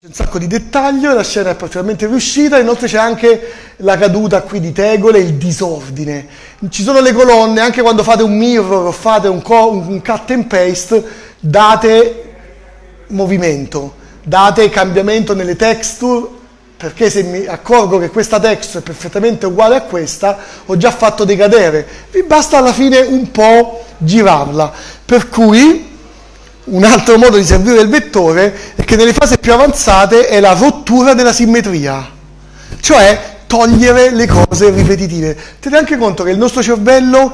C'è un sacco di dettaglio, la scena è particolarmente riuscita, inoltre c'è anche la caduta qui di tegole, il disordine. Ci sono le colonne, anche quando fate un mirror o fate un, co- un cut and paste, date movimento, date cambiamento nelle texture, perché se mi accorgo che questa texture è perfettamente uguale a questa, ho già fatto decadere. Vi basta alla fine un po' girarla. Per cui un altro modo di servire il vettore è che nelle fasi più avanzate è la rottura della simmetria, cioè togliere le cose ripetitive. Tenete anche conto che il nostro cervello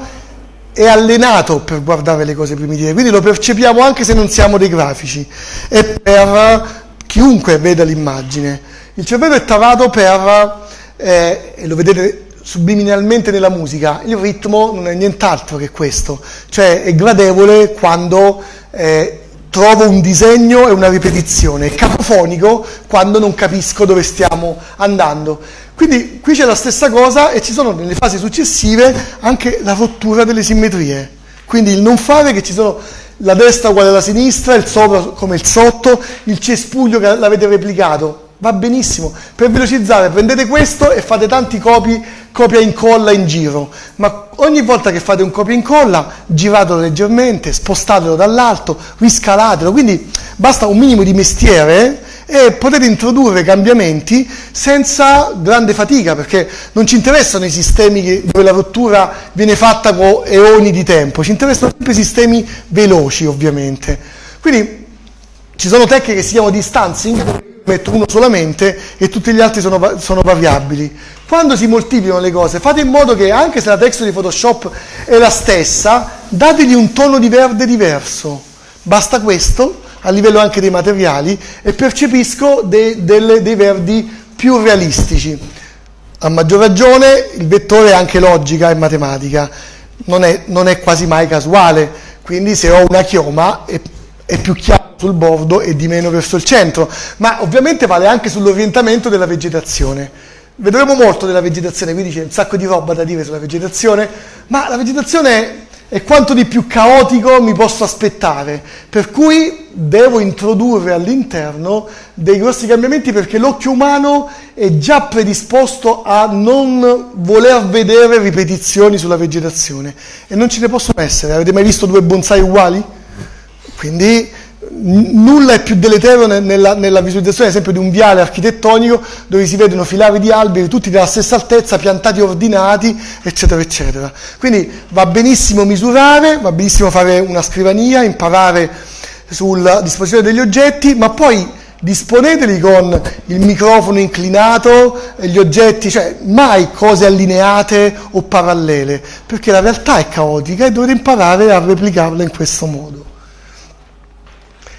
è allenato per guardare le cose primitive, quindi lo percepiamo anche se non siamo dei grafici e per chiunque veda l'immagine. Il cervello è tarato per, eh, e lo vedete subliminalmente nella musica, il ritmo non è nient'altro che questo, cioè è gradevole quando eh, trovo un disegno e una ripetizione, capofonico quando non capisco dove stiamo andando. Quindi qui c'è la stessa cosa e ci sono nelle fasi successive anche la rottura delle simmetrie. Quindi il non fare che ci sono la destra uguale alla sinistra, il sopra come il sotto, il cespuglio che l'avete replicato. Va benissimo. Per velocizzare prendete questo e fate tanti copi, copia e incolla in giro. Ma ogni volta che fate un copia e incolla, giratelo leggermente, spostatelo dall'alto, riscalatelo. Quindi basta un minimo di mestiere e potete introdurre cambiamenti senza grande fatica, perché non ci interessano i sistemi dove la rottura viene fatta con eoni di tempo, ci interessano sempre sistemi veloci ovviamente. Quindi ci sono tecniche che si chiamano distancing, metto uno solamente e tutti gli altri sono, sono, variabili. Quando si moltiplicano le cose, fate in modo che anche se la texture di Photoshop è la stessa, dategli un tono di verde diverso. Basta questo, a livello anche dei materiali, e percepisco dei, delle, dei verdi più realistici. A maggior ragione il vettore è anche logica e matematica, non è, non è quasi mai casuale, quindi se ho una chioma è più chiaro sul bordo e di meno verso il centro, ma ovviamente vale anche sull'orientamento della vegetazione. Vedremo molto della vegetazione, quindi c'è un sacco di roba da dire sulla vegetazione, ma la vegetazione è quanto di più caotico mi posso aspettare, per cui devo introdurre all'interno dei grossi cambiamenti perché l'occhio umano è già predisposto a non voler vedere ripetizioni sulla vegetazione e non ce ne possono essere. Avete mai visto due bonsai uguali? Quindi nulla è più deleterio nella, nella, visualizzazione, ad esempio, di un viale architettonico dove si vedono filari di alberi tutti della stessa altezza, piantati ordinati, eccetera, eccetera. Quindi va benissimo misurare, va benissimo fare una scrivania, imparare sulla disposizione degli oggetti, ma poi disponeteli con il microfono inclinato, gli oggetti, cioè mai cose allineate o parallele, perché la realtà è caotica e dovete imparare a replicarla in questo modo.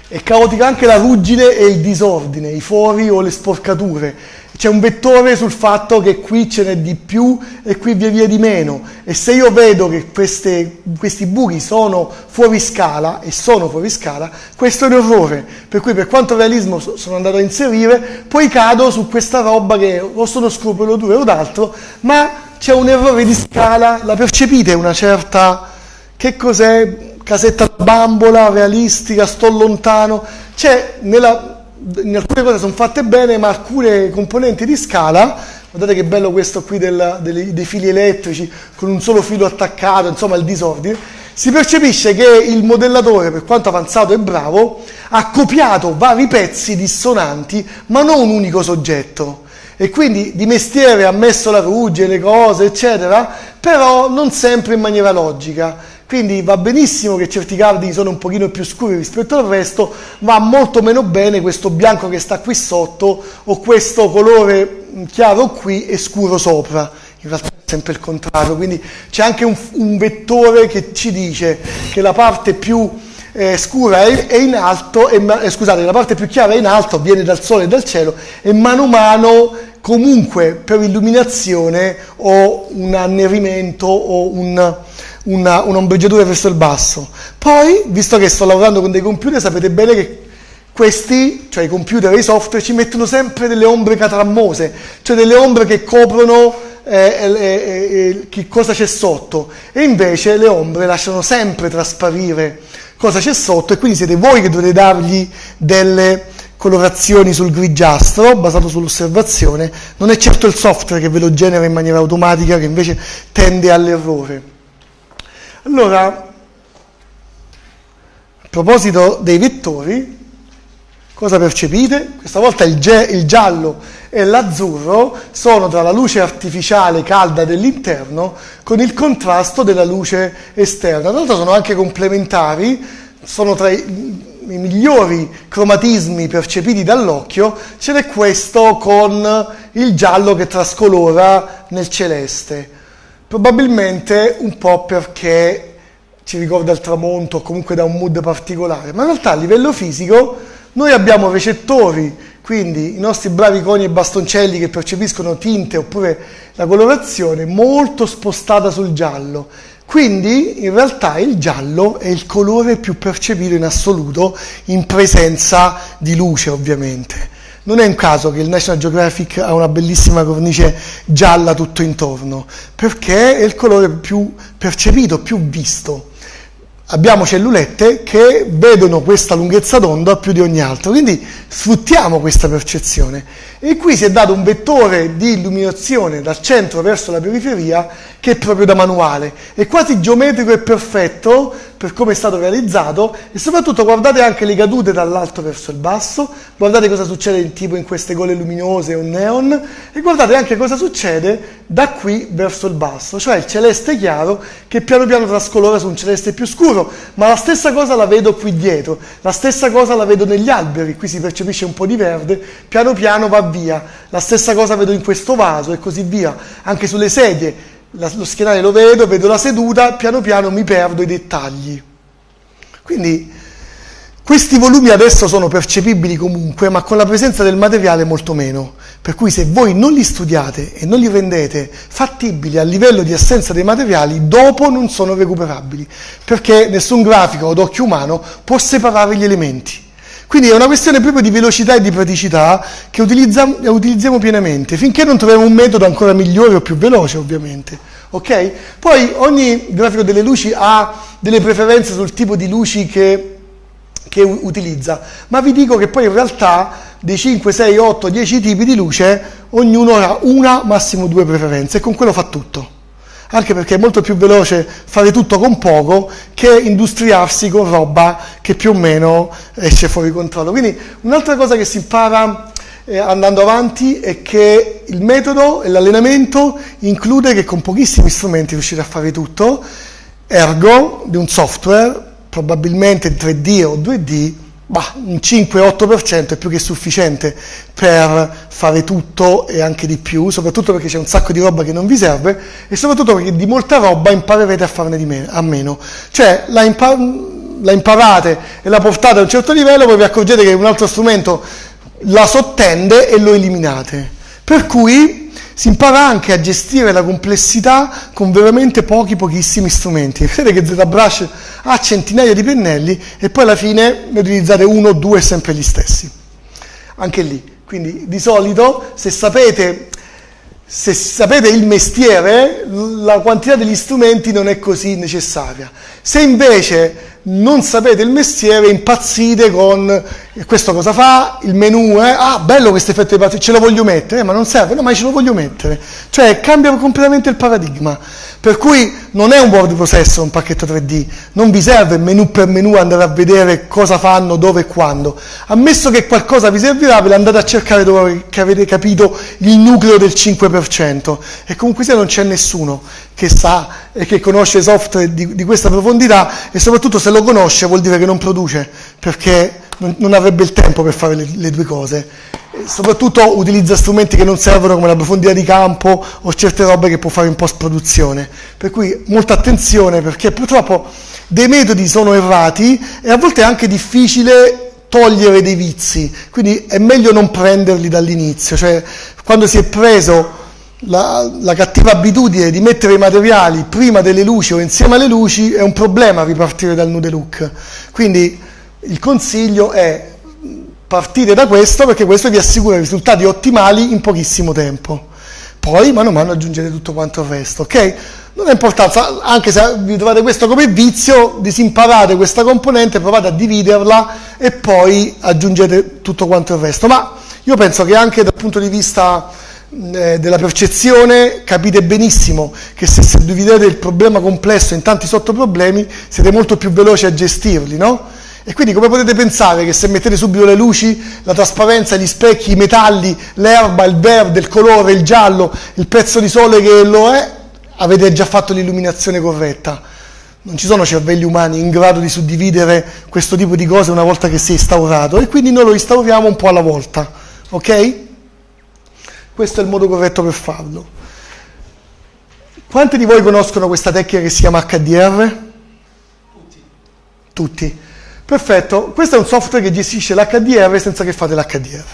È caotica anche la ruggine e il disordine, i fori o le sporcature. C'è un vettore sul fatto che qui ce n'è di più e qui via via di meno. E se io vedo che queste, questi buchi sono fuori scala, e sono fuori scala, questo è un errore. Per cui per quanto realismo sono andato a inserire, poi cado su questa roba che o sono scrupolo due o d'altro, ma c'è un errore di scala, la percepite una certa... Che cos'è? Casetta bambola, realistica, sto lontano. C'è nella, in alcune cose sono fatte bene, ma alcune componenti di scala, guardate che bello questo qui del, dei, dei fili elettrici con un solo filo attaccato, insomma il disordine, si percepisce che il modellatore, per quanto avanzato e bravo, ha copiato vari pezzi dissonanti, ma non un unico soggetto. E quindi di mestiere ha messo la ruggine, le cose, eccetera, però non sempre in maniera logica. Quindi va benissimo che certi cardini sono un pochino più scuri rispetto al resto, va molto meno bene questo bianco che sta qui sotto o questo colore chiaro qui e scuro sopra. In realtà è sempre il contrario, quindi c'è anche un, un vettore che ci dice che la parte più eh, scura è, è, in alto, e, eh, scusate, la parte più chiara è in alto, viene dal sole e dal cielo e mano a mano comunque per illuminazione o un annerimento o un una, un'ombreggiatura verso il basso. Poi, visto che sto lavorando con dei computer, sapete bene che questi, cioè i computer e i software, ci mettono sempre delle ombre catrammose, cioè delle ombre che coprono eh, eh, eh, che cosa c'è sotto. E invece le ombre lasciano sempre trasparire cosa c'è sotto e quindi siete voi che dovete dargli delle colorazioni sul grigiastro, basato sull'osservazione, non è certo il software che ve lo genera in maniera automatica, che invece tende all'errore. Allora, a proposito dei vettori, cosa percepite? Questa volta il, ge- il giallo e l'azzurro sono tra la luce artificiale calda dell'interno con il contrasto della luce esterna. Tra l'altro sono anche complementari, sono tra i i migliori cromatismi percepiti dall'occhio, ce n'è questo con il giallo che trascolora nel celeste. Probabilmente un po' perché ci ricorda il tramonto o comunque da un mood particolare, ma in realtà a livello fisico noi abbiamo recettori, quindi i nostri bravi coni e bastoncelli che percepiscono tinte oppure la colorazione molto spostata sul giallo quindi in realtà il giallo è il colore più percepito in assoluto in presenza di luce ovviamente. Non è un caso che il National Geographic ha una bellissima cornice gialla tutto intorno, perché è il colore più percepito, più visto abbiamo cellulette che vedono questa lunghezza d'onda più di ogni altro, quindi sfruttiamo questa percezione. E qui si è dato un vettore di illuminazione dal centro verso la periferia che è proprio da manuale, è quasi geometrico e perfetto per come è stato realizzato e soprattutto guardate anche le cadute dall'alto verso il basso, guardate cosa succede in tipo in queste gole luminose o neon e guardate anche cosa succede da qui verso il basso, cioè il celeste chiaro che piano piano trascolora su un celeste più scuro, ma la stessa cosa la vedo qui dietro, la stessa cosa la vedo negli alberi, qui si percepisce un po' di verde, piano piano va via, la stessa cosa vedo in questo vaso e così via, anche sulle sedie la, lo schienale lo vedo, vedo la seduta, piano piano mi perdo i dettagli. Quindi questi volumi adesso sono percepibili comunque, ma con la presenza del materiale molto meno. Per cui se voi non li studiate e non li rendete fattibili a livello di assenza dei materiali, dopo non sono recuperabili, perché nessun grafico ad occhio umano può separare gli elementi. Quindi è una questione proprio di velocità e di praticità che utilizziamo, utilizziamo pienamente, finché non troviamo un metodo ancora migliore o più veloce, ovviamente. Ok? Poi ogni grafico delle luci ha delle preferenze sul tipo di luci che, che utilizza, ma vi dico che poi in realtà dei 5, 6, 8, 10 tipi di luce, ognuno ha una, massimo due preferenze e con quello fa tutto anche perché è molto più veloce fare tutto con poco che industriarsi con roba che più o meno esce fuori controllo. Quindi un'altra cosa che si impara eh, andando avanti è che il metodo e l'allenamento include che con pochissimi strumenti riuscire a fare tutto, ergo di un software, probabilmente 3D o 2D, bah, un 5-8% è più che sufficiente per fare tutto e anche di più, soprattutto perché c'è un sacco di roba che non vi serve e soprattutto perché di molta roba imparerete a farne me- a meno. Cioè la, impar- la imparate e la portate a un certo livello, poi vi accorgete che un altro strumento la sottende e lo eliminate. Per cui si impara anche a gestire la complessità con veramente pochi, pochissimi strumenti. Vedete che ZBrush ha centinaia di pennelli e poi alla fine ne utilizzate uno o due sempre gli stessi. Anche lì. Quindi di solito se sapete, se sapete il mestiere, la quantità degli strumenti non è così necessaria. Se invece non sapete il mestiere, impazzite con questo cosa fa, il menu è, ah bello questo effetto di partita, ce lo voglio mettere, eh, ma non serve, no ma ce lo voglio mettere. Cioè cambia completamente il paradigma. Per cui non è un word processor un pacchetto 3D, non vi serve menu per menu andare a vedere cosa fanno, dove e quando. Ammesso che qualcosa vi servirà, ve l'andate a cercare dove avete capito il nucleo del 5%. E comunque sia non c'è nessuno che sa e che conosce software di, di questa profondità e soprattutto se lo conosce vuol dire che non produce, perché non avrebbe il tempo per fare le, le due cose. E soprattutto utilizza strumenti che non servono come la profondità di campo o certe robe che può fare in post-produzione. Per cui molta attenzione perché purtroppo dei metodi sono errati e a volte è anche difficile togliere dei vizi, quindi è meglio non prenderli dall'inizio, cioè quando si è preso la, la, cattiva abitudine di mettere i materiali prima delle luci o insieme alle luci è un problema ripartire dal nude look. Quindi il consiglio è partire da questo perché questo vi assicura risultati ottimali in pochissimo tempo. poi mano a mano aggiungete tutto quanto il resto, ok? Non ha importanza, anche se vi trovate questo come vizio, disimparate questa componente, provate a dividerla e poi aggiungete tutto quanto il resto. Ma io penso che anche dal punto di vista eh, della percezione capite benissimo che se, se dividete il problema complesso in tanti sottoproblemi siete molto più veloci a gestirli, no? E quindi come potete pensare che se mettete subito le luci, la trasparenza, gli specchi, i metalli, l'erba, il verde, il colore, il giallo, il pezzo di sole che lo è, avete già fatto l'illuminazione corretta? Non ci sono cervelli umani in grado di suddividere questo tipo di cose una volta che si è instaurato e quindi noi lo instauriamo un po' alla volta, ok? Questo è il modo corretto per farlo. Quanti di voi conoscono questa tecnica che si chiama HDR? Tutti. Tutti. Perfetto, questo è un software che gestisce l'HDR senza che fate l'HDR.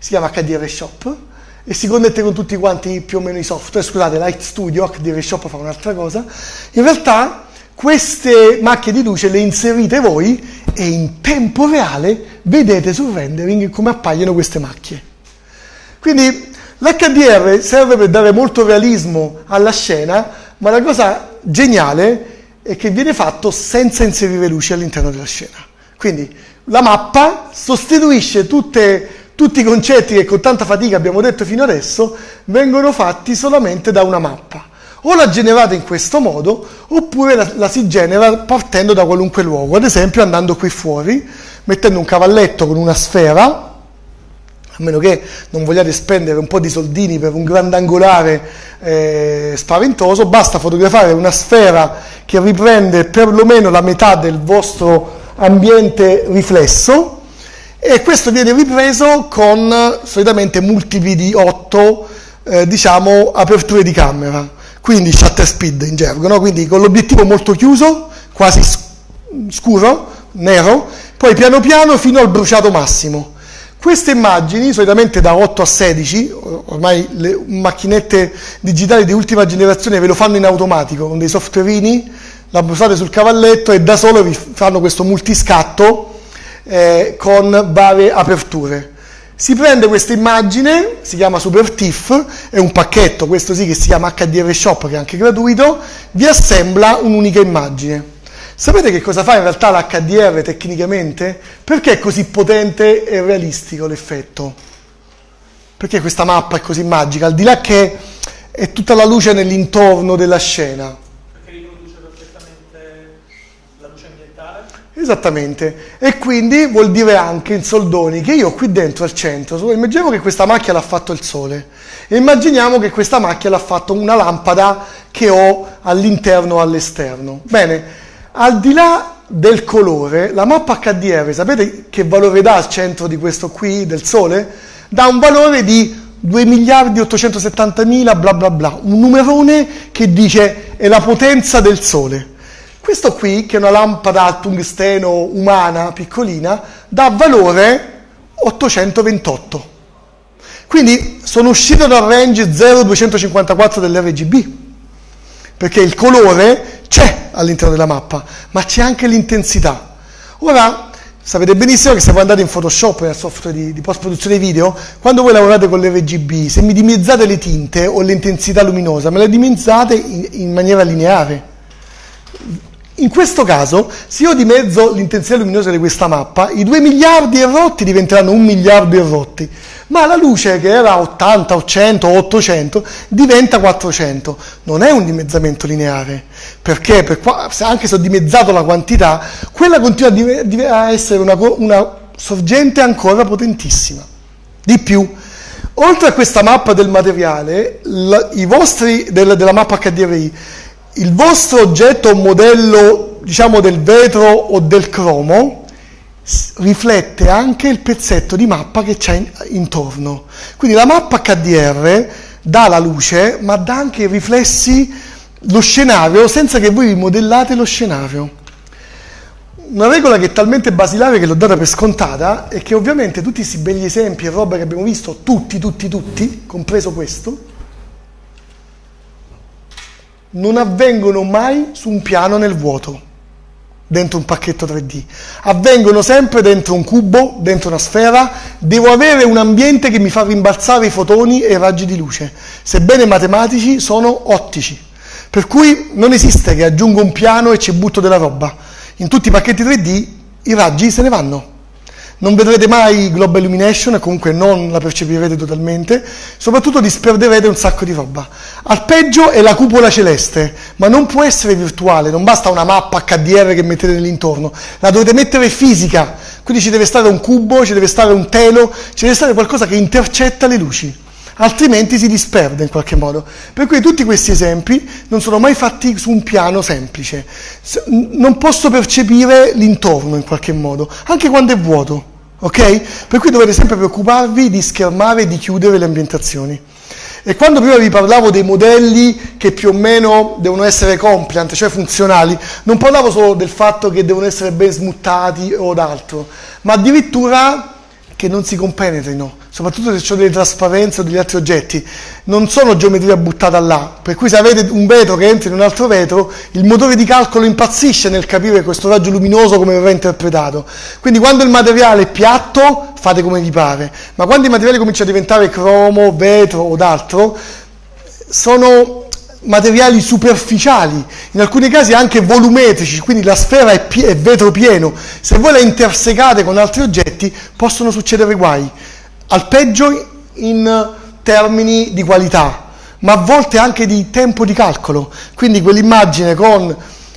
Si chiama HDR Shop e si connette con tutti quanti più o meno i software. Scusate, Light Studio, HDR Shop fa un'altra cosa. In realtà queste macchie di luce le inserite voi e in tempo reale vedete sul rendering come appaiono queste macchie. Quindi l'HDR serve per dare molto realismo alla scena, ma la cosa geniale e che viene fatto senza inserire luci all'interno della scena. Quindi la mappa sostituisce tutte, tutti i concetti che con tanta fatica abbiamo detto fino adesso, vengono fatti solamente da una mappa. O la generate in questo modo, oppure la, la si genera partendo da qualunque luogo, ad esempio andando qui fuori, mettendo un cavalletto con una sfera, a meno che non vogliate spendere un po' di soldini per un grandangolare eh, spaventoso, basta fotografare una sfera che riprende perlomeno la metà del vostro ambiente riflesso e questo viene ripreso con solitamente multipli di 8 eh, diciamo, aperture di camera, quindi shutter speed in gergo, no? quindi con l'obiettivo molto chiuso, quasi scuro, nero, poi piano piano fino al bruciato massimo. Queste immagini, solitamente da 8 a 16, ormai le macchinette digitali di ultima generazione ve lo fanno in automatico, con dei softwareini, la posate sul cavalletto e da solo vi fanno questo multiscatto eh, con varie aperture. Si prende questa immagine, si chiama SuperTIFF, è un pacchetto, questo sì, che si chiama HDR Shop, che è anche gratuito, vi assembla un'unica immagine. Sapete che cosa fa in realtà l'HDR tecnicamente? Perché è così potente e realistico l'effetto? Perché questa mappa è così magica? Al di là che è tutta la luce nell'intorno della scena. Perché riproduce perfettamente la luce ambientale? Esattamente. E quindi vuol dire anche in soldoni che io qui dentro al centro, immaginiamo che questa macchia l'ha fatto il sole e immaginiamo che questa macchia l'ha fatto una lampada che ho all'interno o all'esterno. Bene, al di là del colore, la mappa HDR, sapete che valore dà al centro di questo qui, del Sole? Dà un valore di 2 miliardi 870 mila bla bla bla, un numerone che dice è la potenza del Sole. Questo qui, che è una lampada a tungsteno umana, piccolina, dà valore 828. Quindi sono uscito dal range 0,254 dell'RGB, perché il colore c'è all'interno della mappa, ma c'è anche l'intensità. Ora, sapete benissimo che se voi andate in Photoshop, nel software di, di post-produzione video, quando voi lavorate con l'RGB, se mi dimezzate le tinte o l'intensità luminosa, me le dimezzate in, in maniera lineare. In questo caso, se io dimezzo l'intensità luminosa di questa mappa, i 2 miliardi e rotti diventeranno 1 miliardo e rotti ma la luce che era 80 o 100 o 800 diventa 400. Non è un dimezzamento lineare, perché per qua, anche se ho dimezzato la quantità, quella continua a essere una, una sorgente ancora potentissima. Di più, oltre a questa mappa del materiale, la, i vostri, del, della mappa HDRI, il vostro oggetto o modello, diciamo del vetro o del cromo, riflette anche il pezzetto di mappa che c'è intorno. Quindi la mappa HDR dà la luce, ma dà anche i riflessi, lo scenario, senza che voi vi modellate lo scenario. Una regola che è talmente basilare che l'ho data per scontata è che ovviamente tutti questi begli esempi e roba che abbiamo visto, tutti, tutti, tutti, compreso questo, non avvengono mai su un piano nel vuoto dentro un pacchetto 3D. Avvengono sempre dentro un cubo, dentro una sfera. Devo avere un ambiente che mi fa rimbalzare i fotoni e i raggi di luce. Sebbene matematici, sono ottici. Per cui non esiste che aggiungo un piano e ci butto della roba. In tutti i pacchetti 3D i raggi se ne vanno non vedrete mai global illumination comunque non la percepirete totalmente, soprattutto disperderete un sacco di roba. Al peggio è la cupola celeste, ma non può essere virtuale, non basta una mappa HDR che mettete nell'intorno, la dovete mettere fisica, quindi ci deve stare un cubo, ci deve stare un telo, ci deve stare qualcosa che intercetta le luci altrimenti si disperde in qualche modo. Per cui tutti questi esempi non sono mai fatti su un piano semplice, non posso percepire l'intorno in qualche modo, anche quando è vuoto, ok? Per cui dovete sempre preoccuparvi di schermare e di chiudere le ambientazioni. E quando prima vi parlavo dei modelli che più o meno devono essere compliant, cioè funzionali, non parlavo solo del fatto che devono essere ben smuttati o d'altro, ma addirittura che non si compenetrino, soprattutto se c'è delle trasparenze o degli altri oggetti. Non sono geometria buttata là, per cui se avete un vetro che entra in un altro vetro, il motore di calcolo impazzisce nel capire questo raggio luminoso come verrà interpretato. Quindi quando il materiale è piatto, fate come vi pare, ma quando il materiale comincia a diventare cromo, vetro o d'altro, sono materiali superficiali, in alcuni casi anche volumetrici, quindi la sfera è, pie- è, vetro pieno. Se voi la intersecate con altri oggetti possono succedere guai, al peggio in termini di qualità, ma a volte anche di tempo di calcolo. Quindi quell'immagine con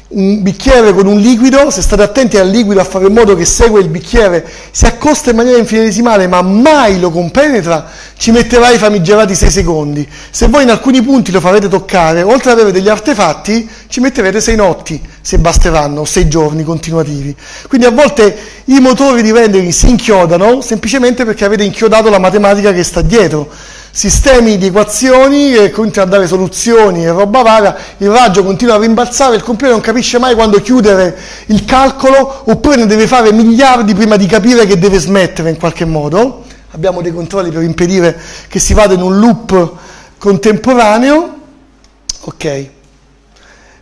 un bicchiere con un liquido, se state attenti al liquido a fare in modo che segue il bicchiere, si accosta in maniera infinitesimale ma mai lo compenetra, ci metterà i famigerati 6 secondi. Se voi in alcuni punti lo farete toccare, oltre ad avere degli artefatti, ci metterete 6 notti, se basteranno, 6 giorni continuativi. Quindi a volte i motori di rendering si inchiodano semplicemente perché avete inchiodato la matematica che sta dietro sistemi di equazioni che continuano a dare soluzioni e roba varia, il raggio continua a rimbalzare, il computer non capisce mai quando chiudere il calcolo oppure ne deve fare miliardi prima di capire che deve smettere in qualche modo. Abbiamo dei controlli per impedire che si vada in un loop contemporaneo. Ok.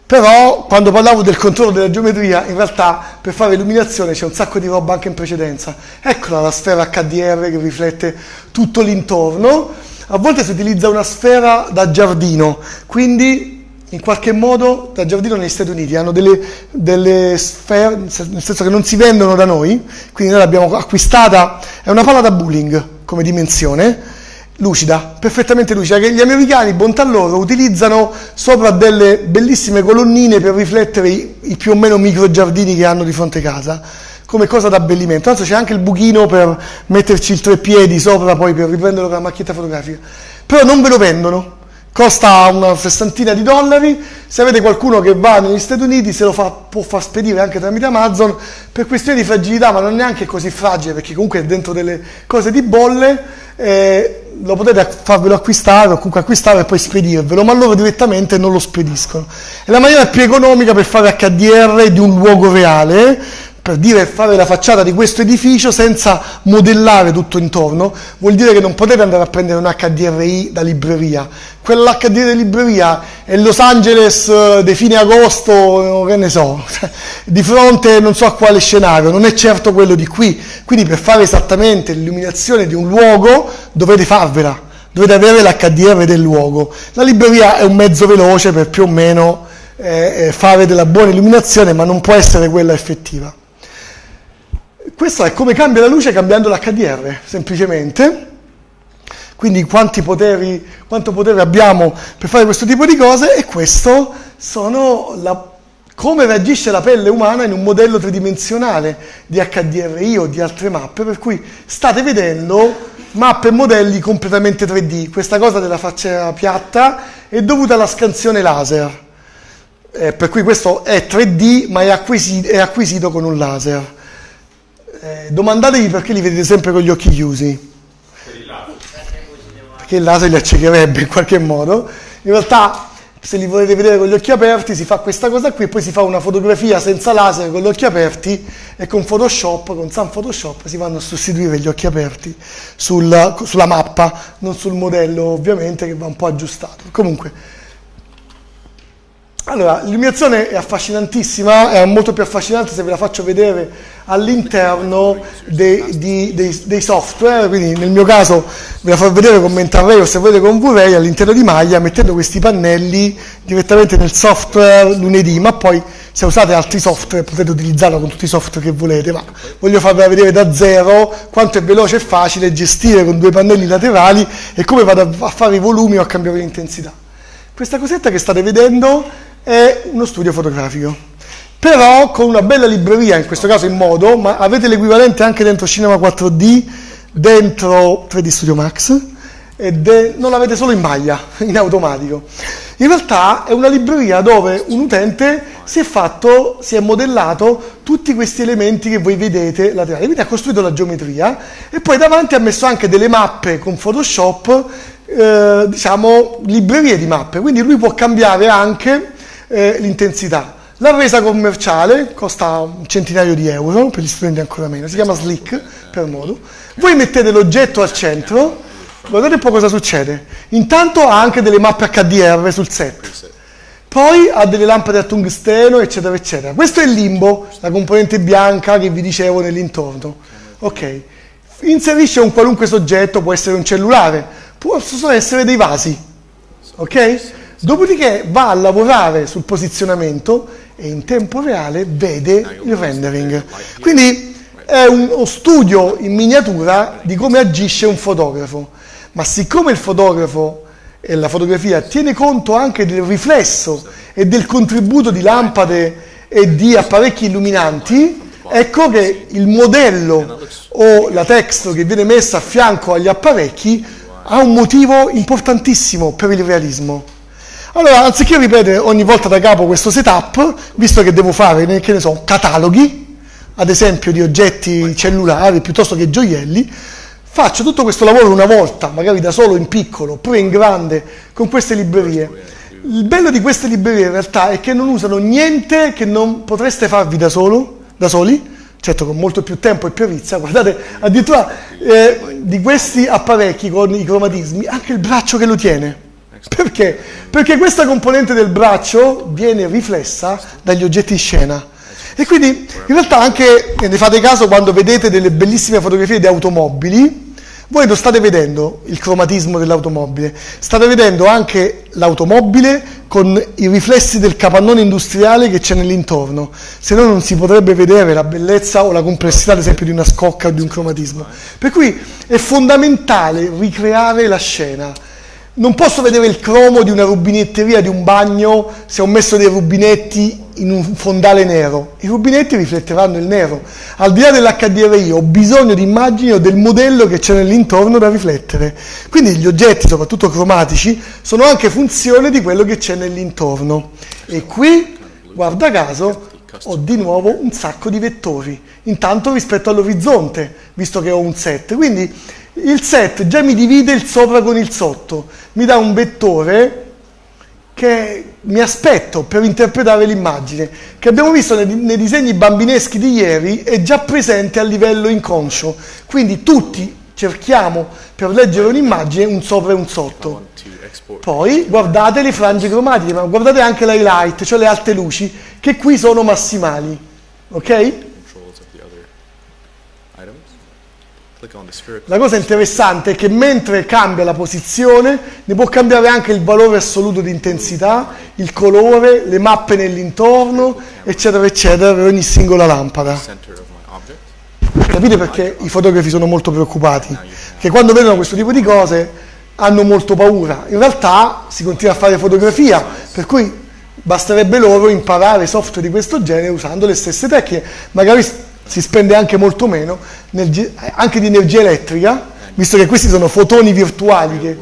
Però quando parlavo del controllo della geometria, in realtà per fare illuminazione c'è un sacco di roba anche in precedenza. Eccola la sfera HDR che riflette tutto l'intorno a volte si utilizza una sfera da giardino, quindi in qualche modo da giardino negli Stati Uniti. Hanno delle, delle, sfere, nel senso che non si vendono da noi, quindi noi l'abbiamo acquistata, è una palla da bowling come dimensione, lucida, perfettamente lucida, che gli americani, bontà loro, utilizzano sopra delle bellissime colonnine per riflettere i, i più o meno micro giardini che hanno di fronte casa come cosa d'abbellimento. Anzi, c'è anche il buchino per metterci il treppiedi sopra, poi per riprenderlo con la macchietta fotografica. Però non ve lo vendono. Costa una sessantina di dollari. Se avete qualcuno che va negli Stati Uniti, se lo fa, può far spedire anche tramite Amazon per questioni di fragilità, ma non è neanche così fragile perché comunque è dentro delle cose di bolle. Eh, lo potete farvelo acquistare o comunque acquistare e poi spedirvelo, ma loro direttamente non lo spediscono. È la maniera più economica per fare HDR di un luogo reale per dire fare la facciata di questo edificio senza modellare tutto intorno, vuol dire che non potete andare a prendere un HDRI da libreria. Quell'HDRI di libreria è Los Angeles eh, di fine agosto, che ne so, di fronte non so a quale scenario, non è certo quello di qui. Quindi per fare esattamente l'illuminazione di un luogo dovete farvela, dovete avere l'HDR del luogo. La libreria è un mezzo veloce per più o meno eh, eh fare della buona illuminazione, ma non può essere quella effettiva. Questo è come cambia la luce cambiando l'HDR, semplicemente. Quindi poteri, quanto potere abbiamo per fare questo tipo di cose e questo sono la, come reagisce la pelle umana in un modello tridimensionale di HDRI o di altre mappe, per cui state vedendo mappe e modelli completamente 3D. Questa cosa della faccia piatta è dovuta alla scansione laser, eh, per cui questo è 3D ma è acquisito, è acquisito con un laser eh, domandatevi perché li vedete sempre con gli occhi chiusi. Perché il laser li accecherebbe in qualche modo. In realtà, se li volete vedere con gli occhi aperti, si fa questa cosa qui, poi si fa una fotografia senza laser con gli occhi aperti e con Photoshop, con Sun Photoshop, si vanno a sostituire gli occhi aperti sul, sulla mappa, non sul modello ovviamente che va un po' aggiustato. Comunque, Allora, l'illuminazione è affascinantissima, è molto più affascinante se ve la faccio vedere all'interno dei, di, dei, dei, software, quindi nel mio caso ve la farò vedere con Mental o se volete con V-Ray all'interno di Maglia mettendo questi pannelli direttamente nel software lunedì, ma poi se usate altri software potete utilizzarlo con tutti i software che volete, ma voglio farvela vedere da zero quanto è veloce e facile gestire con due pannelli laterali e come vado a fare i volumi o a cambiare l'intensità. Questa cosetta che state vedendo è uno studio fotografico. Però con una bella libreria, in questo caso in modo, ma avete l'equivalente anche dentro Cinema 4D, dentro 3D Studio Max, e de- non l'avete solo in maglia, in automatico. In realtà è una libreria dove un utente si è fatto, si è modellato tutti questi elementi che voi vedete laterali, quindi ha costruito la geometria e poi davanti ha messo anche delle mappe con Photoshop, eh, diciamo librerie di mappe, quindi lui può cambiare anche eh, l'intensità. La resa commerciale costa un centinaio di euro, per gli studenti ancora meno, si chiama Slick per modo. Voi mettete l'oggetto al centro, guardate un po' cosa succede. Intanto ha anche delle mappe HDR sul set, poi ha delle lampade a tungsteno, eccetera, eccetera. Questo è il limbo, la componente bianca che vi dicevo nell'intorno. Ok, inserisce un qualunque soggetto, può essere un cellulare, possono essere dei vasi. Ok? Dopodiché va a lavorare sul posizionamento e in tempo reale vede il rendering. Quindi è uno studio in miniatura di come agisce un fotografo. Ma siccome il fotografo e la fotografia tiene conto anche del riflesso e del contributo di lampade e di apparecchi illuminanti, ecco che il modello o la texture che viene messa a fianco agli apparecchi ha un motivo importantissimo per il realismo. Allora, anziché ripetere ogni volta da capo questo setup, visto che devo fare, che ne so, cataloghi, ad esempio di oggetti cellulari piuttosto che gioielli, faccio tutto questo lavoro una volta, magari da solo in piccolo, poi in grande, con queste librerie. Il bello di queste librerie in realtà è che non usano niente che non potreste farvi da solo, da soli, certo con molto più tempo e più avizia, guardate, addirittura eh, di questi apparecchi con i cromatismi, anche il braccio che lo tiene perché? Perché questa componente del braccio viene riflessa dagli oggetti in scena. E quindi in realtà anche, ne fate caso quando vedete delle bellissime fotografie di automobili, voi non state vedendo il cromatismo dell'automobile, state vedendo anche l'automobile con i riflessi del capannone industriale che c'è nell'intorno, se no non si potrebbe vedere la bellezza o la complessità ad esempio di una scocca o di un cromatismo. Per cui è fondamentale ricreare la scena non posso vedere il cromo di una rubinetteria di un bagno se ho messo dei rubinetti in un fondale nero. I rubinetti rifletteranno il nero. Al di là dell'HDRI ho bisogno di immagini o del modello che c'è nell'intorno da riflettere. Quindi gli oggetti, soprattutto cromatici, sono anche funzione di quello che c'è nell'intorno. E qui, guarda caso, ho di nuovo un sacco di vettori. Intanto rispetto all'orizzonte, visto che ho un set. Quindi il set già mi divide il sopra con il sotto, mi dà un vettore che mi aspetto per interpretare l'immagine, che abbiamo visto nei, nei, disegni bambineschi di ieri, è già presente a livello inconscio. Quindi tutti cerchiamo per leggere un'immagine un sopra e un sotto. Poi guardate le frange cromatiche, ma guardate anche l'highlight, cioè le alte luci, che qui sono massimali. Ok? La cosa interessante è che mentre cambia la posizione, ne può cambiare anche il valore assoluto di intensità, il colore, le mappe nell'intorno, eccetera, eccetera, per ogni singola lampada. Capite perché i fotografi sono molto preoccupati? Che quando vedono questo tipo di cose hanno molto paura. In realtà si continua a fare fotografia, per cui basterebbe loro imparare software di questo genere usando le stesse tecniche. Magari si spende anche molto meno, anche di energia elettrica, visto che questi sono fotoni virtuali che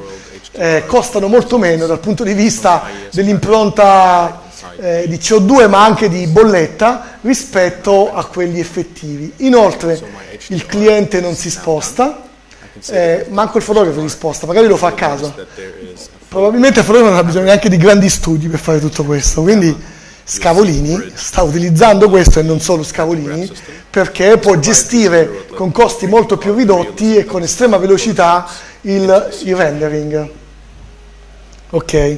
eh, costano molto meno dal punto di vista dell'impronta eh, di CO2 ma anche di bolletta rispetto a quelli effettivi. Inoltre il cliente non si sposta, eh, manco il fotografo si sposta, magari lo fa a casa. Probabilmente il fotografo non ha bisogno neanche di grandi studi per fare tutto questo, quindi Scavolini sta utilizzando questo e non solo Scavolini perché può gestire con costi molto più ridotti e con estrema velocità il, il rendering. Ok.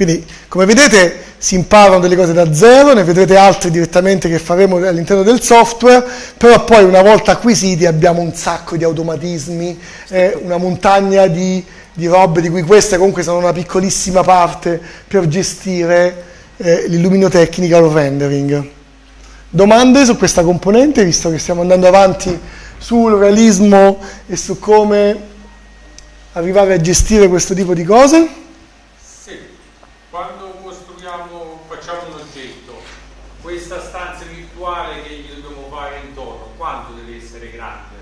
Quindi, come vedete, si imparano delle cose da zero, ne vedrete altre direttamente che faremo all'interno del software, però poi una volta acquisiti abbiamo un sacco di automatismi, eh, una montagna di, di robe, di cui queste comunque sono una piccolissima parte per gestire eh, l'illuminotecnica o il rendering. Domande su questa componente, visto che stiamo andando avanti sul realismo e su come arrivare a gestire questo tipo di cose? Sì, quando costruiamo, facciamo un oggetto, questa stanza virtuale che gli dobbiamo fare intorno, quanto deve essere grande?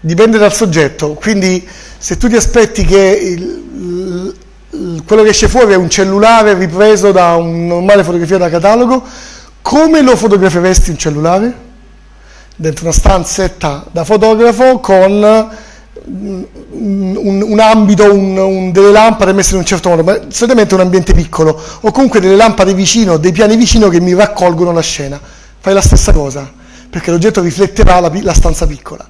Dipende dal soggetto, quindi se tu ti aspetti che il, il, quello che esce fuori è un cellulare ripreso da un normale fotografia da catalogo, come lo fotograferesti un cellulare? Dentro una stanzetta da fotografo con un, un, ambito, un, delle lampade messe in un certo modo, ma solitamente un ambiente piccolo, o comunque delle lampade vicino, dei piani vicino che mi raccolgono la scena. Fai la stessa cosa, perché l'oggetto rifletterà la, la stanza piccola.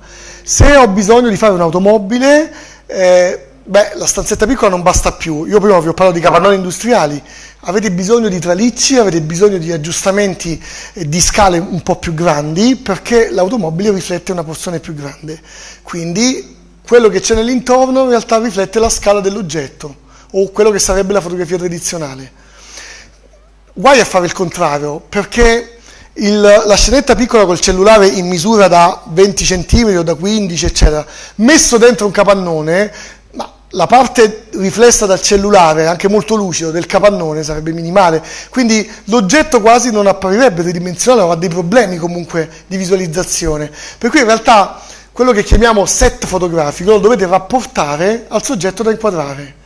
Se ho bisogno di fare un'automobile, eh, beh, la stanzetta piccola non basta più. Io prima vi ho parlato di capannoni industriali, avete bisogno di tralicci, avete bisogno di aggiustamenti e di scale un po' più grandi perché l'automobile riflette una porzione più grande. Quindi quello che c'è nell'intorno in realtà riflette la scala dell'oggetto o quello che sarebbe la fotografia tradizionale. Guai a fare il contrario, perché il, la scenetta piccola col cellulare in misura da 20 cm o da 15 eccetera, messo dentro un capannone, ma la parte riflessa dal cellulare, anche molto lucido, del capannone sarebbe minimale, quindi l'oggetto quasi non apparirebbe tridimensionale o ha dei problemi comunque di visualizzazione. Per cui in realtà quello che chiamiamo set fotografico lo dovete rapportare al soggetto da inquadrare.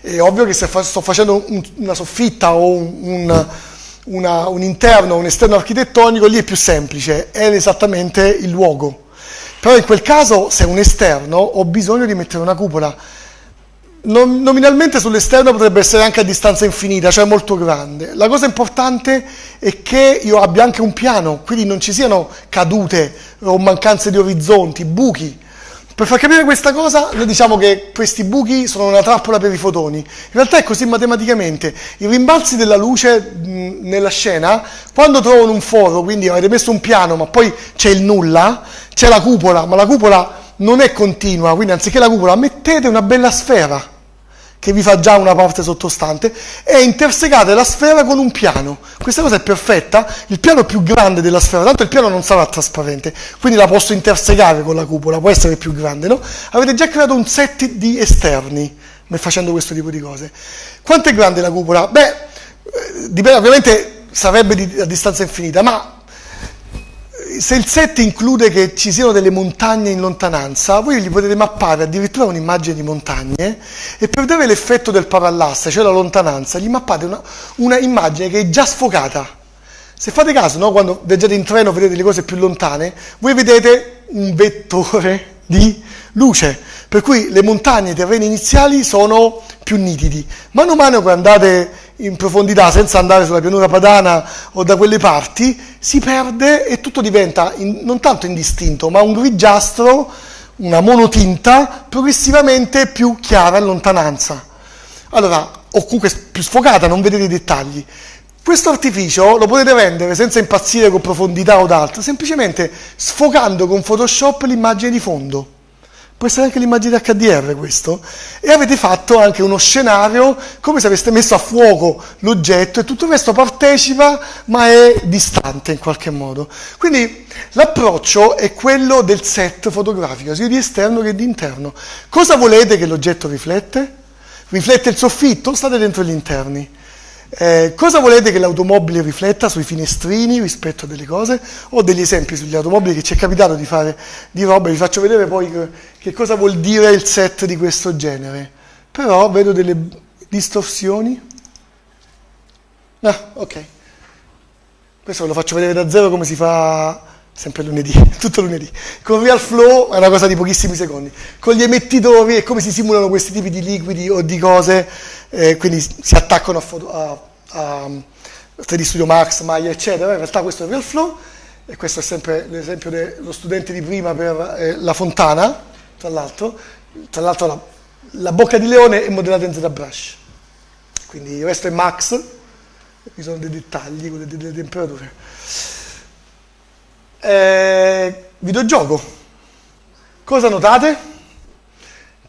È ovvio che se sto facendo un, una soffitta o un, un, una, un interno un esterno architettonico, lì è più semplice, è esattamente il luogo. Però in quel caso, se è un esterno, ho bisogno di mettere una cupola nominalmente sull'esterno potrebbe essere anche a distanza infinita, cioè molto grande. La cosa importante è che io abbia anche un piano, quindi non ci siano cadute o mancanze di orizzonti, buchi. Per far capire questa cosa, noi diciamo che questi buchi sono una trappola per i fotoni. In realtà è così matematicamente. I rimbalzi della luce mh, nella scena, quando trovano un foro, quindi avete messo un piano, ma poi c'è il nulla, c'è la cupola, ma la cupola non è continua, quindi anziché la cupola mettete una bella sfera che vi fa già una parte sottostante, e intersecate la sfera con un piano. Questa cosa è perfetta, il piano più grande della sfera, tanto il piano non sarà trasparente, quindi la posso intersecare con la cupola, può essere più grande, no? Avete già creato un set di esterni facendo questo tipo di cose. Quanto è grande la cupola? Beh, eh, dipende, ovviamente sarebbe di, a distanza infinita, ma se il set include che ci siano delle montagne in lontananza, voi gli potete mappare addirittura un'immagine di montagne e per dare l'effetto del parallasse, cioè la lontananza, gli mappate una, una immagine che è già sfocata. Se fate caso, no, quando viaggiate in treno vedete le cose più lontane, voi vedete un vettore di luce, per cui le montagne, i terreni iniziali sono più nitidi. Mano a mano che andate in profondità senza andare sulla pianura padana o da quelle parti, si perde e tutto diventa in, non tanto indistinto, ma un grigiastro, una monotinta progressivamente più chiara in lontananza. Allora, o comunque più sfocata, non vedete i dettagli. Questo artificio lo potete rendere senza impazzire con profondità o d'altro, semplicemente sfocando con Photoshop l'immagine di fondo. Può essere anche l'immagine HDR questo. E avete fatto anche uno scenario come se aveste messo a fuoco l'oggetto e tutto il resto partecipa ma è distante in qualche modo. Quindi l'approccio è quello del set fotografico, sia di esterno che di interno. Cosa volete che l'oggetto riflette? Riflette il soffitto? State dentro gli interni. Eh, cosa volete che l'automobile rifletta sui finestrini rispetto a delle cose? Ho degli esempi sugli automobili che ci è capitato di fare di roba, vi faccio vedere poi che, che cosa vuol dire il set di questo genere. Però vedo delle distorsioni. Ah, ok. Questo ve lo faccio vedere da zero come si fa sempre lunedì, tutto lunedì. Con Real Flow è una cosa di pochissimi secondi. Con gli emettitori e come si simulano questi tipi di liquidi o di cose eh, quindi si attaccano a, foto, a, a 3D Studio Max, Maya, eccetera. In realtà questo è Real Flow e questo è sempre l'esempio dello studente di prima per eh, la fontana, tra l'altro. Tra l'altro la, la, bocca di leone è modellata in ZBrush. quindi il resto è max, qui sono dei dettagli, delle, delle temperature. Eh, videogioco, cosa notate?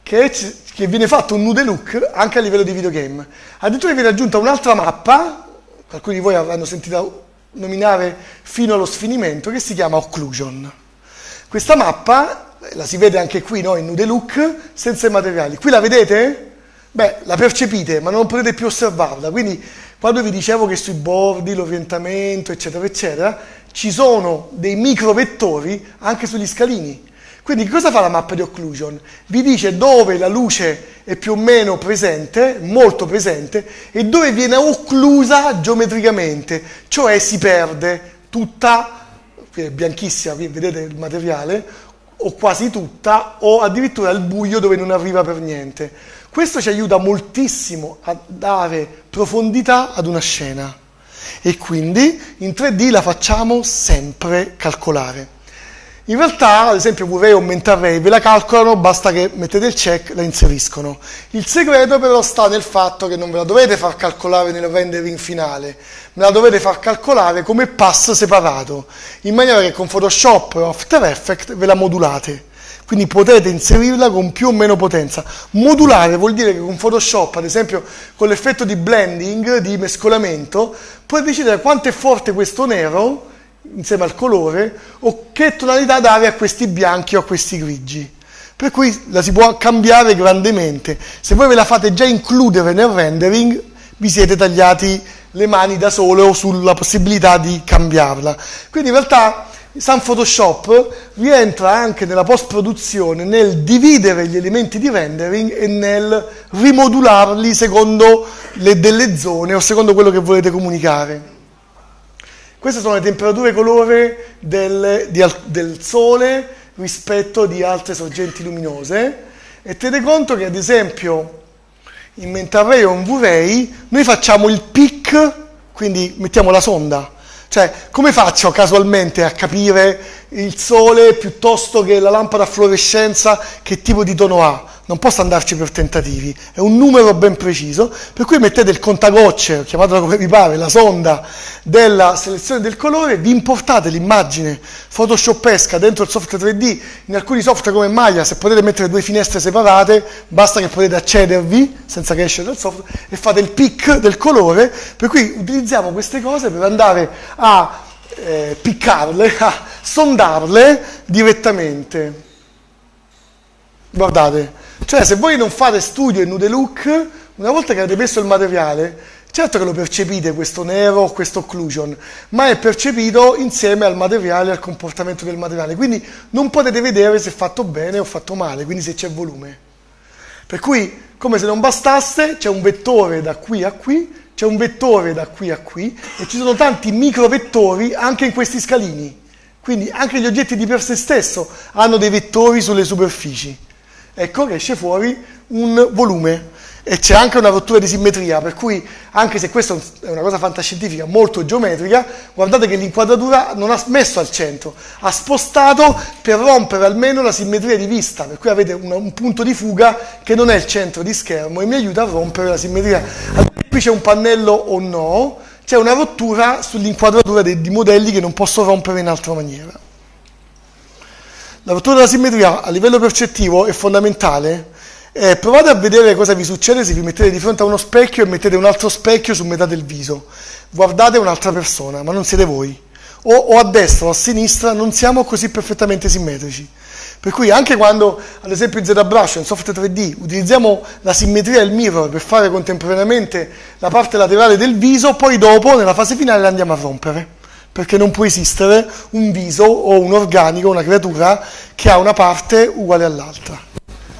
Che, che, viene fatto un nude look anche a livello di videogame. Addirittura viene aggiunta un'altra mappa, alcuni di voi avranno sentito nominare fino allo sfinimento, che si chiama Occlusion. Questa mappa la si vede anche qui no, in nude look senza i materiali. Qui la vedete? Beh, la percepite, ma non potete più osservarla. Quindi, quando vi dicevo che sui bordi, l'orientamento, eccetera, eccetera, ci sono dei microvettori anche sugli scalini. Quindi, cosa fa la mappa di occlusion? Vi dice dove la luce è più o meno presente, molto presente, e dove viene occlusa geometricamente, cioè si perde tutta, qui è bianchissima, vedete il materiale, o quasi tutta, o addirittura il buio dove non arriva per niente. Questo ci aiuta moltissimo a dare profondità ad una scena e quindi in 3D la facciamo sempre calcolare. In realtà, ad esempio, V-Ray o Mental ve la calcolano, basta che mettete il check, la inseriscono. Il segreto però sta nel fatto che non ve la dovete far calcolare nel rendering finale, me la dovete far calcolare come pass separato, in maniera che con Photoshop o After Effects ve la modulate. Quindi potete inserirla con più o meno potenza. Modulare vuol dire che con Photoshop, ad esempio con l'effetto di blending, di mescolamento, potete decidere quanto è forte questo nero insieme al colore o che tonalità dare a questi bianchi o a questi grigi. Per cui la si può cambiare grandemente. Se voi ve la fate già includere nel rendering, vi siete tagliati le mani da solo sulla possibilità di cambiarla. Quindi in realtà Sun Photoshop rientra anche nella post-produzione nel dividere gli elementi di rendering e nel rimodularli secondo le delle zone o secondo quello che volete comunicare. Queste sono le temperature colore del, di, del Sole rispetto di altre sorgenti luminose e tenete conto che ad esempio in Mentarray o in V-Ray noi facciamo il peak, quindi mettiamo la sonda. Cioè, come faccio casualmente a capire il sole piuttosto che la lampada a fluorescenza che tipo di tono ha? Non posso andarci per tentativi, è un numero ben preciso, per cui mettete il contagocce, chiamatelo come vi pare, la sonda della selezione del colore, vi importate l'immagine photoshopesca dentro il software 3D, in alcuni software come Maya, se potete mettere due finestre separate, basta che potete accedervi senza che esce dal software e fate il pick del colore, per cui utilizziamo queste cose per andare a eh, piccarle, a sondarle direttamente. Guardate, cioè, se voi non fate studio in nude look, una volta che avete messo il materiale, certo che lo percepite questo nero questo occlusion, ma è percepito insieme al materiale al comportamento del materiale. Quindi non potete vedere se è fatto bene o fatto male, quindi se c'è volume. Per cui, come se non bastasse, c'è un vettore da qui a qui, c'è un vettore da qui a qui e ci sono tanti microvettori anche in questi scalini. Quindi anche gli oggetti di per sé stesso hanno dei vettori sulle superfici ecco che esce fuori un volume e c'è anche una rottura di simmetria, per cui anche se questa è una cosa fantascientifica molto geometrica, guardate che l'inquadratura non ha messo al centro, ha spostato per rompere almeno la simmetria di vista, per cui avete un, un punto di fuga che non è il centro di schermo e mi aiuta a rompere la simmetria. Allora, qui c'è un pannello o no, c'è una rottura sull'inquadratura dei, di modelli che non posso rompere in altra maniera. La rottura della simmetria a livello percettivo è fondamentale. Eh, provate a vedere cosa vi succede se vi mettete di fronte a uno specchio e mettete un altro specchio su metà del viso. Guardate un'altra persona, ma non siete voi. O, o a destra o a sinistra non siamo così perfettamente simmetrici. Per cui anche quando, ad esempio in ZBrush, in software 3D, utilizziamo la simmetria il mirror per fare contemporaneamente la parte laterale del viso, poi dopo, nella fase finale, la andiamo a rompere perché non può esistere un viso o un organico, una creatura che ha una parte uguale all'altra.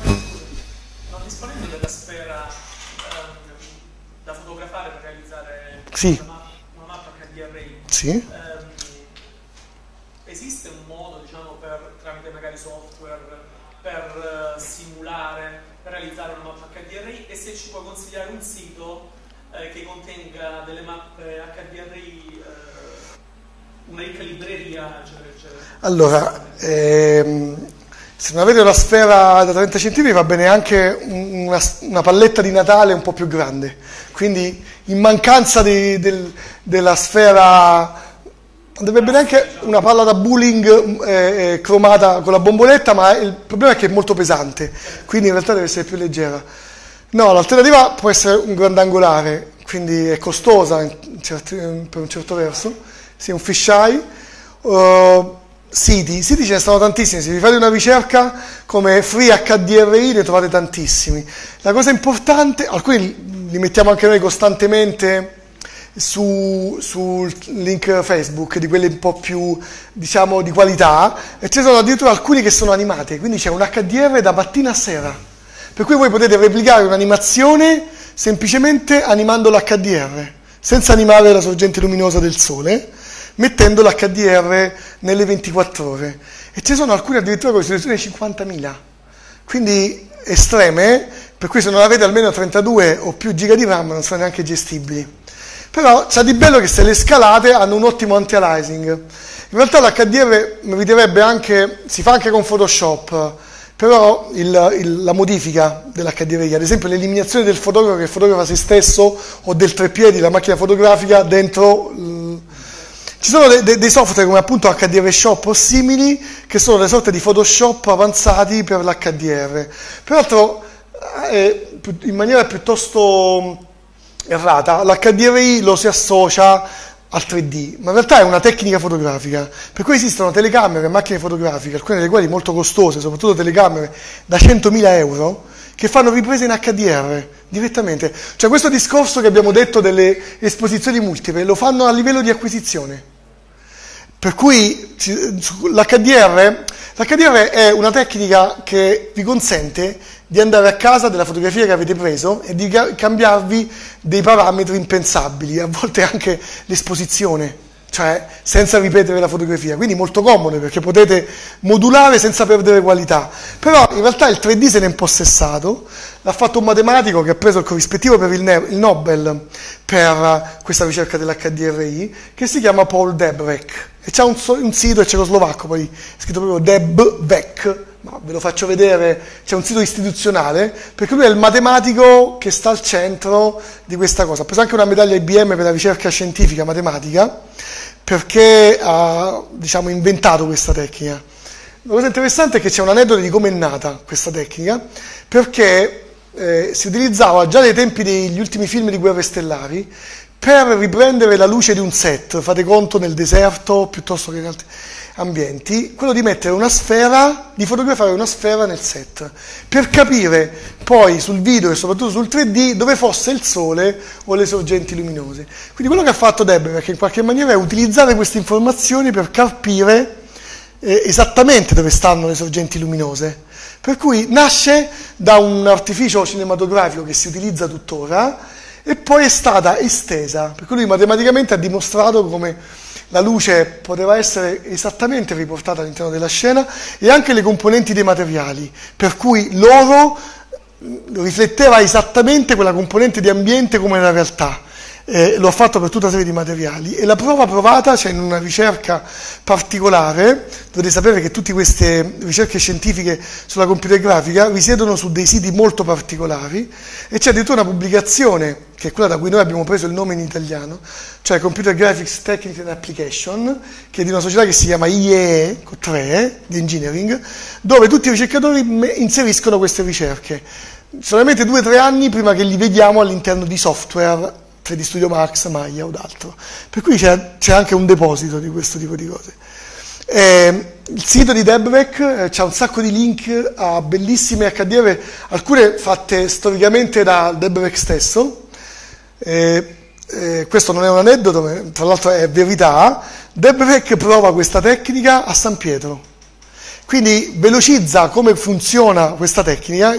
Non disponendo della sfera ehm, da fotografare per realizzare sì. una, mappa, una mappa HDRI, sì. ehm, esiste un modo, diciamo, per, tramite magari software, per uh, simulare, per realizzare una mappa HDRI e se ci può consigliare un sito eh, che contenga delle mappe HDRI eh, una ricca eccetera, eccetera. Allora, ehm, Se non avete una sfera da 30 cm va bene anche una, una palletta di Natale un po' più grande. Quindi in mancanza di, del, della sfera Andrebbe bene anche una palla da bowling eh, eh, cromata con la bomboletta, ma il problema è che è molto pesante, quindi in realtà deve essere più leggera. No, l'alternativa può essere un grandangolare, quindi è costosa certi, per un certo verso, sia un fisheye. Uh, siti, siti ce ne stanno tantissimi, se vi fate una ricerca come Free HDRI ne trovate tantissimi. La cosa importante, alcuni li mettiamo anche noi costantemente su, sul link Facebook, di quelli un po' più diciamo di qualità, e ci sono addirittura alcuni che sono animati, quindi c'è un HDR da mattina a sera, per cui voi potete replicare un'animazione semplicemente animando l'HDR, senza animare la sorgente luminosa del sole, mettendo l'HDR nelle 24 ore. E ci sono alcuni addirittura con risoluzione 50.000, quindi estreme, per cui se non avete almeno 32 o più giga di RAM non sono neanche gestibili. Però c'è di bello che se le scalate hanno un ottimo anti-aliasing. In realtà l'HDR meriterebbe anche, si fa anche con Photoshop, però il, il, la modifica dell'HDR, ad esempio l'eliminazione del fotografo che fotografa se stesso o del treppiedi, la macchina fotografica dentro... Ci sono de, de, dei software come appunto HDR Shop o simili che sono delle sorte di Photoshop avanzati per l'HDR. Peraltro eh, in maniera piuttosto errata, l'HDRI lo si associa al 3D, ma in realtà è una tecnica fotografica, per cui esistono telecamere macchine fotografiche, alcune delle quali molto costose, soprattutto telecamere da 100.000 euro, che fanno riprese in HDR direttamente. Cioè questo discorso che abbiamo detto delle esposizioni multiple lo fanno a livello di acquisizione. Per cui l'HDR, l'HDR è una tecnica che vi consente di andare a casa della fotografia che avete preso e di cambiarvi dei parametri impensabili, a volte anche l'esposizione, cioè senza ripetere la fotografia, quindi molto comodo perché potete modulare senza perdere qualità. Però in realtà il 3D se ne è impossessato, l'ha fatto un matematico che ha preso il corrispettivo per il, Nobel per questa ricerca dell'HDRI, che si chiama Paul Debrek. E c'è un, un sito, è cecoslovacco, poi è scritto proprio Debvec, ma ve lo faccio vedere, c'è un sito istituzionale, perché lui è il matematico che sta al centro di questa cosa. Ha preso anche una medaglia IBM per la ricerca scientifica matematica, perché ha diciamo, inventato questa tecnica. La cosa interessante è che c'è un aneddoto di come è nata questa tecnica, perché eh, si utilizzava già dai tempi degli ultimi film di guerre stellari per riprendere la luce di un set, fate conto nel deserto piuttosto che in altri ambienti, quello di mettere una sfera, di fotografare una sfera nel set, per capire poi sul video e soprattutto sul 3D dove fosse il sole o le sorgenti luminose. Quindi quello che ha fatto Deborah in qualche maniera è utilizzare queste informazioni per capire eh, esattamente dove stanno le sorgenti luminose. Per cui nasce da un artificio cinematografico che si utilizza tuttora e poi è stata estesa, per cui lui matematicamente ha dimostrato come la luce poteva essere esattamente riportata all'interno della scena e anche le componenti dei materiali, per cui l'oro rifletteva esattamente quella componente di ambiente come la realtà eh, lo ha fatto per tutta una serie di materiali. E la prova provata c'è cioè in una ricerca particolare, dovete sapere che tutte queste ricerche scientifiche sulla computer grafica risiedono su dei siti molto particolari e c'è addirittura una pubblicazione, che è quella da cui noi abbiamo preso il nome in italiano, cioè Computer Graphics Technical and Application, che è di una società che si chiama IEE, con 3 di engineering, dove tutti i ricercatori inseriscono queste ricerche. Solamente due o tre anni prima che li vediamo all'interno di software 3D Studio Max, Maya o d'altro. Per cui c'è, anche un deposito di questo tipo di cose. Eh, il sito di Debrek eh, c'ha un sacco di link a bellissime HDR, alcune fatte storicamente da Debrek stesso. Eh, eh, questo non è un aneddoto, ma tra l'altro è verità. Debrek prova questa tecnica a San Pietro. Quindi velocizza come funziona questa tecnica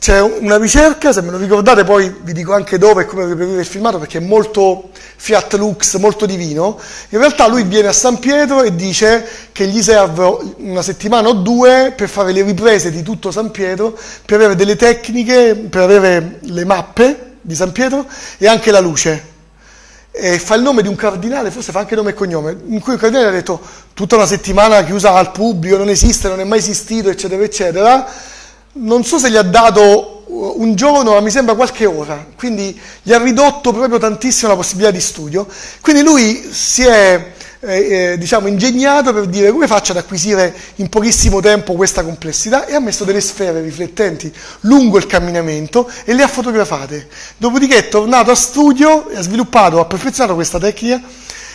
c'è una ricerca, se me lo ricordate poi vi dico anche dove e come reperire il filmato perché è molto Fiat Lux, molto divino. In realtà lui viene a San Pietro e dice che gli serve una settimana o due per fare le riprese di tutto San Pietro, per avere delle tecniche, per avere le mappe di San Pietro e anche la luce. e fa il nome di un cardinale, forse fa anche nome e cognome, in cui il cardinale ha detto tutta una settimana chiusa al pubblico, non esiste, non è mai esistito, eccetera, eccetera. Non so se gli ha dato un giorno, ma mi sembra qualche ora, quindi gli ha ridotto proprio tantissimo la possibilità di studio. Quindi lui si è eh, eh, diciamo, ingegnato per dire come faccio ad acquisire in pochissimo tempo questa complessità e ha messo delle sfere riflettenti lungo il camminamento e le ha fotografate. Dopodiché è tornato a studio, ha sviluppato, ha perfezionato questa tecnica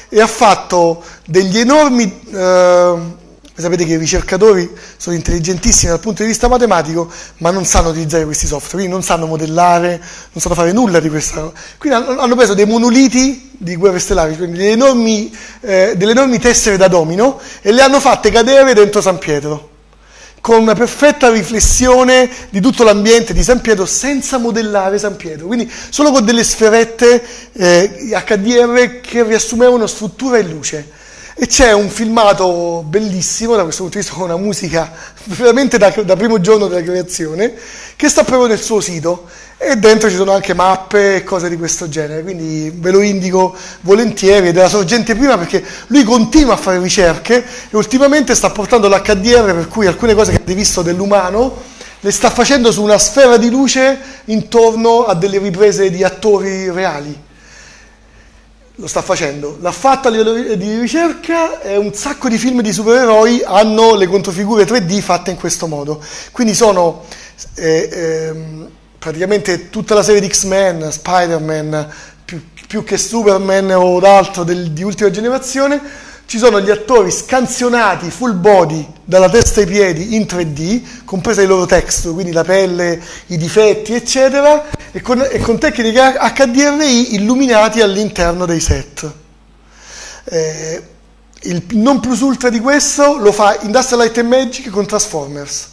e ha fatto degli enormi... Eh, Sapete che i ricercatori sono intelligentissimi dal punto di vista matematico, ma non sanno utilizzare questi software, quindi non sanno modellare, non sanno fare nulla di questa. Quindi hanno preso dei monoliti di guerre stellari, quindi delle enormi, eh, delle enormi tessere da domino, e le hanno fatte cadere dentro San Pietro con una perfetta riflessione di tutto l'ambiente di San Pietro senza modellare San Pietro, quindi solo con delle sferette eh, HDR che riassumevano struttura e luce. E c'è un filmato bellissimo da questo punto di vista, con una musica veramente da, da, primo giorno della creazione, che sta proprio nel suo sito. E dentro ci sono anche mappe e cose di questo genere, quindi ve lo indico volentieri. Della sorgente prima perché lui continua a fare ricerche e ultimamente sta portando l'HDR, per cui alcune cose che avete visto dell'umano le sta facendo su una sfera di luce intorno a delle riprese di attori reali lo sta facendo, l'ha fatto a livello di ricerca e un sacco di film di supereroi hanno le controfigure 3D fatte in questo modo. Quindi sono eh, eh, praticamente tutta la serie di X-Men, Spider-Man, più, più, che Superman o d'altro del, di ultima generazione, ci sono gli attori scansionati full body dalla testa ai piedi in 3D, compresa i loro texture, quindi la pelle, i difetti, eccetera, e con, e con tecniche HDRI illuminati all'interno dei set. Eh, il non plus ultra di questo lo fa Industrial Light and Magic con Transformers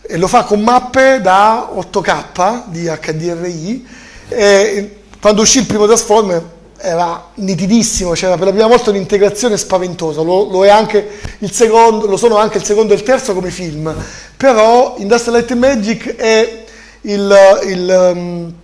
e lo fa con mappe da 8K di HDRI. E quando uscì il primo Transformer era nitidissimo, c'era per la prima volta un'integrazione spaventosa, lo, lo, secondo, lo, sono anche il secondo e il terzo come film, però Industrial Light and Magic è il, il, um,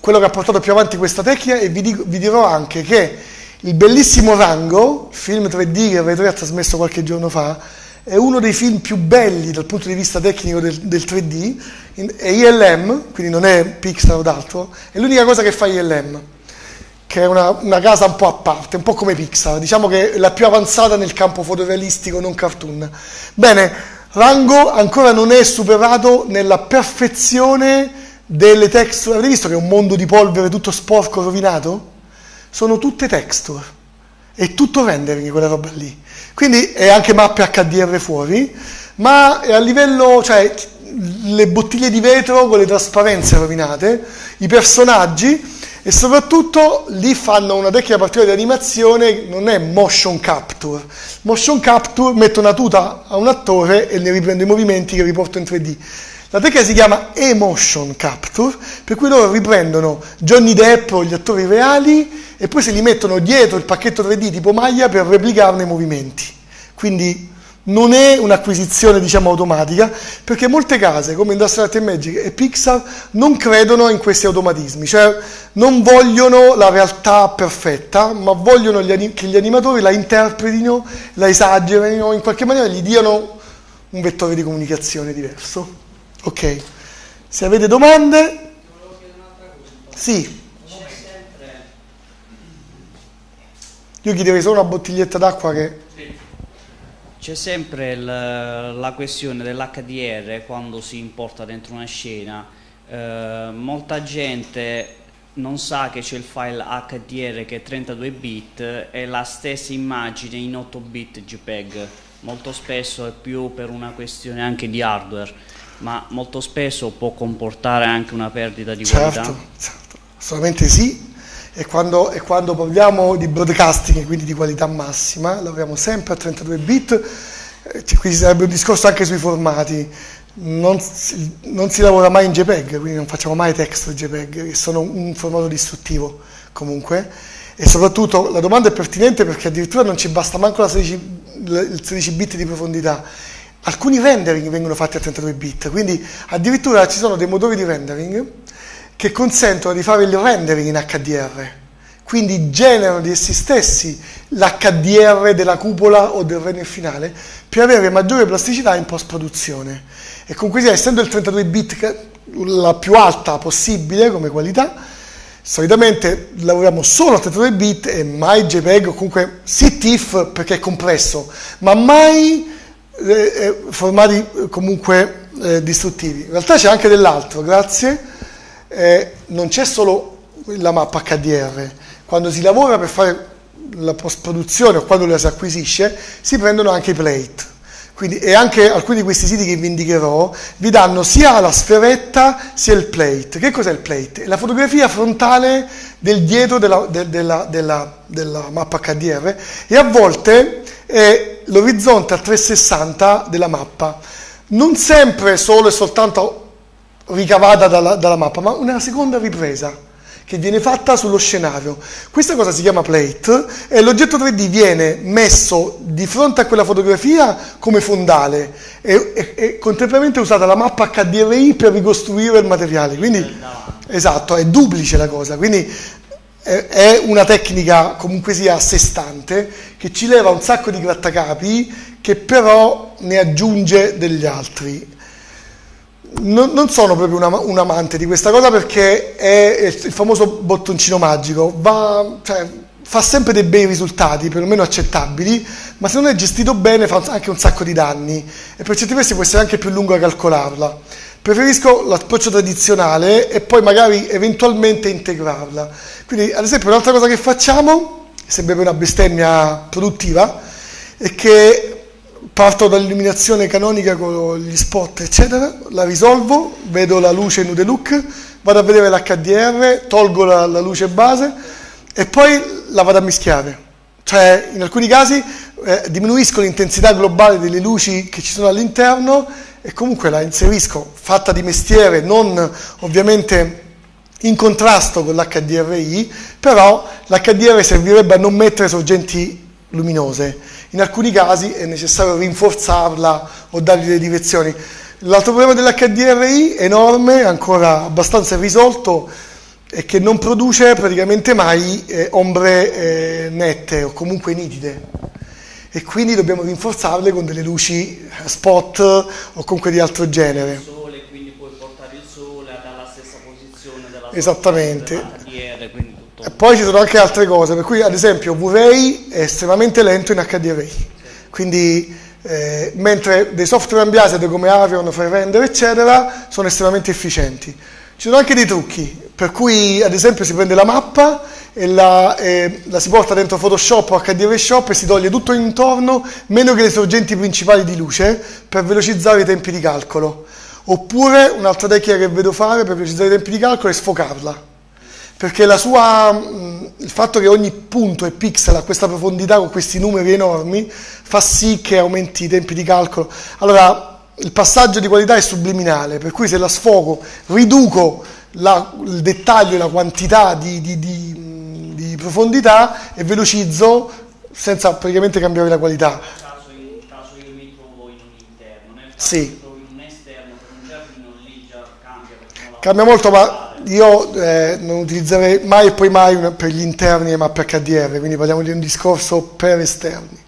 quello che ha portato più avanti questa tecnica e vi, dico, vi, dirò anche che il bellissimo Rango, film 3D che Rai 3 ha trasmesso qualche giorno fa, è uno dei film più belli dal punto di vista tecnico del, del 3D, è ILM, quindi non è Pixar o d'altro, è l'unica cosa che fa ILM che è una, una, casa un po' a parte, un po' come Pixar, diciamo che è la più avanzata nel campo fotorealistico, non cartoon. Bene, Rango ancora non è superato nella perfezione delle texture. Avete visto che è un mondo di polvere tutto sporco, rovinato? Sono tutte texture, è tutto rendering quella roba lì. Quindi è anche mappe HDR fuori, ma a livello, cioè le bottiglie di vetro con le trasparenze rovinate, i personaggi e soprattutto lì fanno una tecnica particolare di animazione, non è motion capture. Motion capture metto una tuta a un attore e ne riprendo i movimenti che riporto in 3D. La tecnica si chiama emotion capture, per cui loro riprendono Johnny Depp o gli attori reali e poi se li mettono dietro il pacchetto 3D tipo maglia per replicarne i movimenti. Quindi non è un'acquisizione diciamo automatica perché molte case come Industrial Light Magic e Pixar non credono in questi automatismi, cioè non vogliono la realtà perfetta, ma vogliono gli che gli animatori la interpretino, la esagerino, in qualche maniera gli diano un vettore di comunicazione diverso. Ok, se avete domande... Sì. Io chiederei solo una bottiglietta d'acqua che... C'è sempre la questione dell'HDR quando si importa dentro una scena. Eh, molta gente non sa che c'è il file HDR che è 32 bit e la stessa immagine in 8 bit JPEG. Molto spesso è più per una questione anche di hardware, ma molto spesso può comportare anche una perdita di certo, qualità. Certo, assolutamente sì e quando, e quando parliamo di broadcasting, quindi di qualità massima, lavoriamo sempre a 32 bit, eh, qui sarebbe un discorso anche sui formati, non si, non si, lavora mai in JPEG, quindi non facciamo mai text JPEG, che sono un formato distruttivo comunque, e soprattutto la domanda è pertinente perché addirittura non ci basta manco 16, il 16 bit di profondità, alcuni rendering vengono fatti a 32 bit, quindi addirittura ci sono dei motori di rendering che consentono di fare il rendering in HDR. quindi generano di essi stessi l'HDR della cupola o del render finale per avere maggiore plasticità in post-produzione. E comunque sia, essendo il 32 bit la più alta possibile come qualità, solitamente lavoriamo solo a 32 bit e mai JPEG o comunque sì TIFF perché è compresso, ma mai eh, eh formati comunque eh, distruttivi. In realtà c'è anche dell'altro, grazie. Eh, non c'è solo la mappa HDR, quando si lavora per fare la post-produzione o quando la si acquisisce, si prendono anche i plate. Quindi, e anche alcuni di questi siti che vi indicherò vi danno sia la sferetta sia il plate. Che cos'è il plate? È la fotografia frontale del dietro della, de, della, della, della mappa HDR e a volte è l'orizzonte a 360 della mappa. Non sempre solo e soltanto ricavata dalla, dalla mappa, ma una seconda ripresa che viene fatta sullo scenario. Questa cosa si chiama plate e l'oggetto 3D viene messo di fronte a quella fotografia come fondale e, e, e contemporaneamente usata la mappa HDRI per ricostruire il materiale. Quindi, esatto, è duplice la cosa. Quindi è, è una tecnica comunque sia a sé stante che ci leva un sacco di grattacapi che però ne aggiunge degli altri non, non, sono proprio una, un amante di questa cosa perché è il famoso bottoncino magico, Va, cioè, fa sempre dei bei risultati, perlomeno accettabili, ma se non è gestito bene fa anche un sacco di danni e per certi versi può essere anche più lungo a calcolarla. Preferisco l'approccio tradizionale e poi magari eventualmente integrarla. Quindi, ad esempio, un'altra cosa che facciamo, sembra una bestemmia produttiva, è che parto dall'illuminazione canonica con gli spot, eccetera, la risolvo, vedo la luce nude look, vado a vedere l'HDR, tolgo la, la luce base e poi la vado a mischiare. Cioè, in alcuni casi eh, diminuisco l'intensità globale delle luci che ci sono all'interno e comunque la inserisco fatta di mestiere, non ovviamente in contrasto con l'HDRI, però l'HDR servirebbe a non mettere sorgenti luminose. In alcuni casi è necessario rinforzarla o dargli delle direzioni. L'altro problema dell'HDRI, enorme, ancora abbastanza irrisolto, è che non produce praticamente mai eh, ombre eh, nette o comunque nitide e quindi dobbiamo rinforzarle con delle luci spot o comunque di altro genere. Il sole, quindi puoi portare il sole dalla stessa posizione della Esattamente. Dell'HDR, quindi e poi ci sono anche altre cose, per cui ad esempio V-Ray è estremamente lento in HDRI, quindi eh, mentre dei software ambiased come Avion, FireRender eccetera sono estremamente efficienti. Ci sono anche dei trucchi, per cui ad esempio si prende la mappa e la, eh, la si porta dentro Photoshop o HDR Shop e si toglie tutto intorno, meno che le sorgenti principali di luce, per velocizzare i tempi di calcolo. Oppure un'altra tecnica che vedo fare per velocizzare i tempi di calcolo è sfocarla perché sua, il fatto che ogni punto e pixel ha questa profondità con questi numeri enormi fa sì che aumenti i tempi di calcolo. Allora, il passaggio di qualità è subliminale, per cui se la sfogo, riduco la, il dettaglio e la quantità di, di, di, di, profondità e velocizzo senza praticamente cambiare la qualità. Nel caso, in caso io mi trovo in un interno, nel caso sì. mi trovo in un esterno, per un giardino lì già cambia. Cambia molto, ma io eh, non utilizzerei mai e poi mai per gli interni le mappe HDR, quindi parliamo di un discorso per esterni,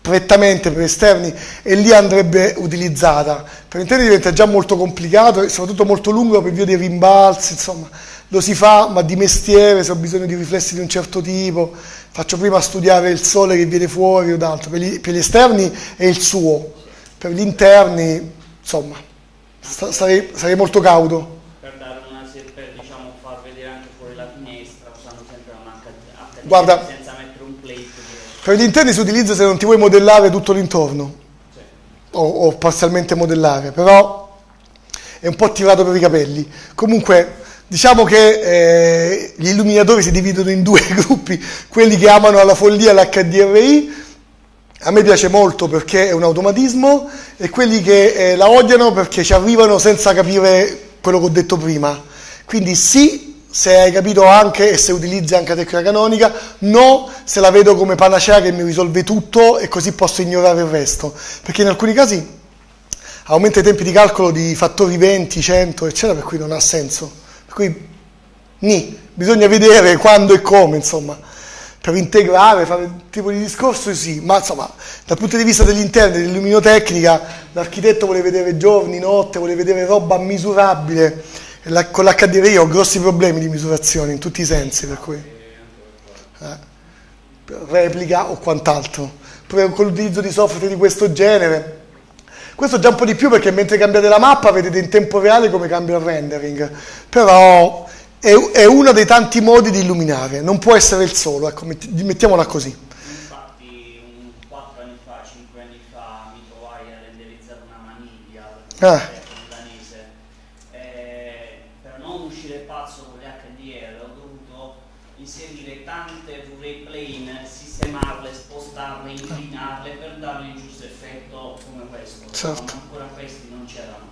prettamente per esterni e lì andrebbe utilizzata. Per interni diventa già molto complicato e soprattutto molto lungo per via dei rimbalzi, insomma, lo si fa, ma di mestiere, se ho bisogno di riflessi di un certo tipo, faccio prima studiare il sole che viene fuori o d'altro, per gli, per gli esterni è il suo, per gli interni, insomma, sarei, sarei molto cauto. Guarda, senza mettere un plate. Per gli interni si utilizza se non ti vuoi modellare tutto l'intorno, o, o, parzialmente modellare, però è un po' tirato per i capelli. Comunque, diciamo che eh, gli illuminatori si dividono in due gruppi, quelli che amano alla follia l'HDRI, a me piace molto perché è un automatismo, e quelli che eh, la odiano perché ci arrivano senza capire quello che ho detto prima. Quindi sì, se hai capito anche e se utilizzi anche la tecnica canonica, no se la vedo come panacea che mi risolve tutto e così posso ignorare il resto, perché in alcuni casi aumenta i tempi di calcolo di fattori 20, 100, eccetera, per cui non ha senso. Per cui Ni, bisogna vedere quando e come, insomma, per integrare, fare un tipo di discorso sì, ma insomma, dal punto di vista degli interni, dell'illuminotecnica, l'architetto vuole vedere giorni, notte, vuole vedere roba misurabile, la, con l'HDRI ho grossi problemi di misurazione in tutti i sensi, per cui eh, replica o quant'altro. Poi con l'utilizzo di software di questo genere, questo già un po' di più perché mentre cambiate la mappa vedete in tempo reale come cambia il rendering, però è, è uno dei tanti modi di illuminare, non può essere il solo, ecco, mettiamola così. Infatti un 4 anni fa, 5 anni fa mi trovai a renderizzare una maniglia Ah. milanese. Eh, per non uscire pazzo con le HDR ho dovuto inserire tante V-Ray plane, sistemarle, spostarle, inclinarle per darle il giusto effetto come questo. Certo. Ancora questi non c'erano.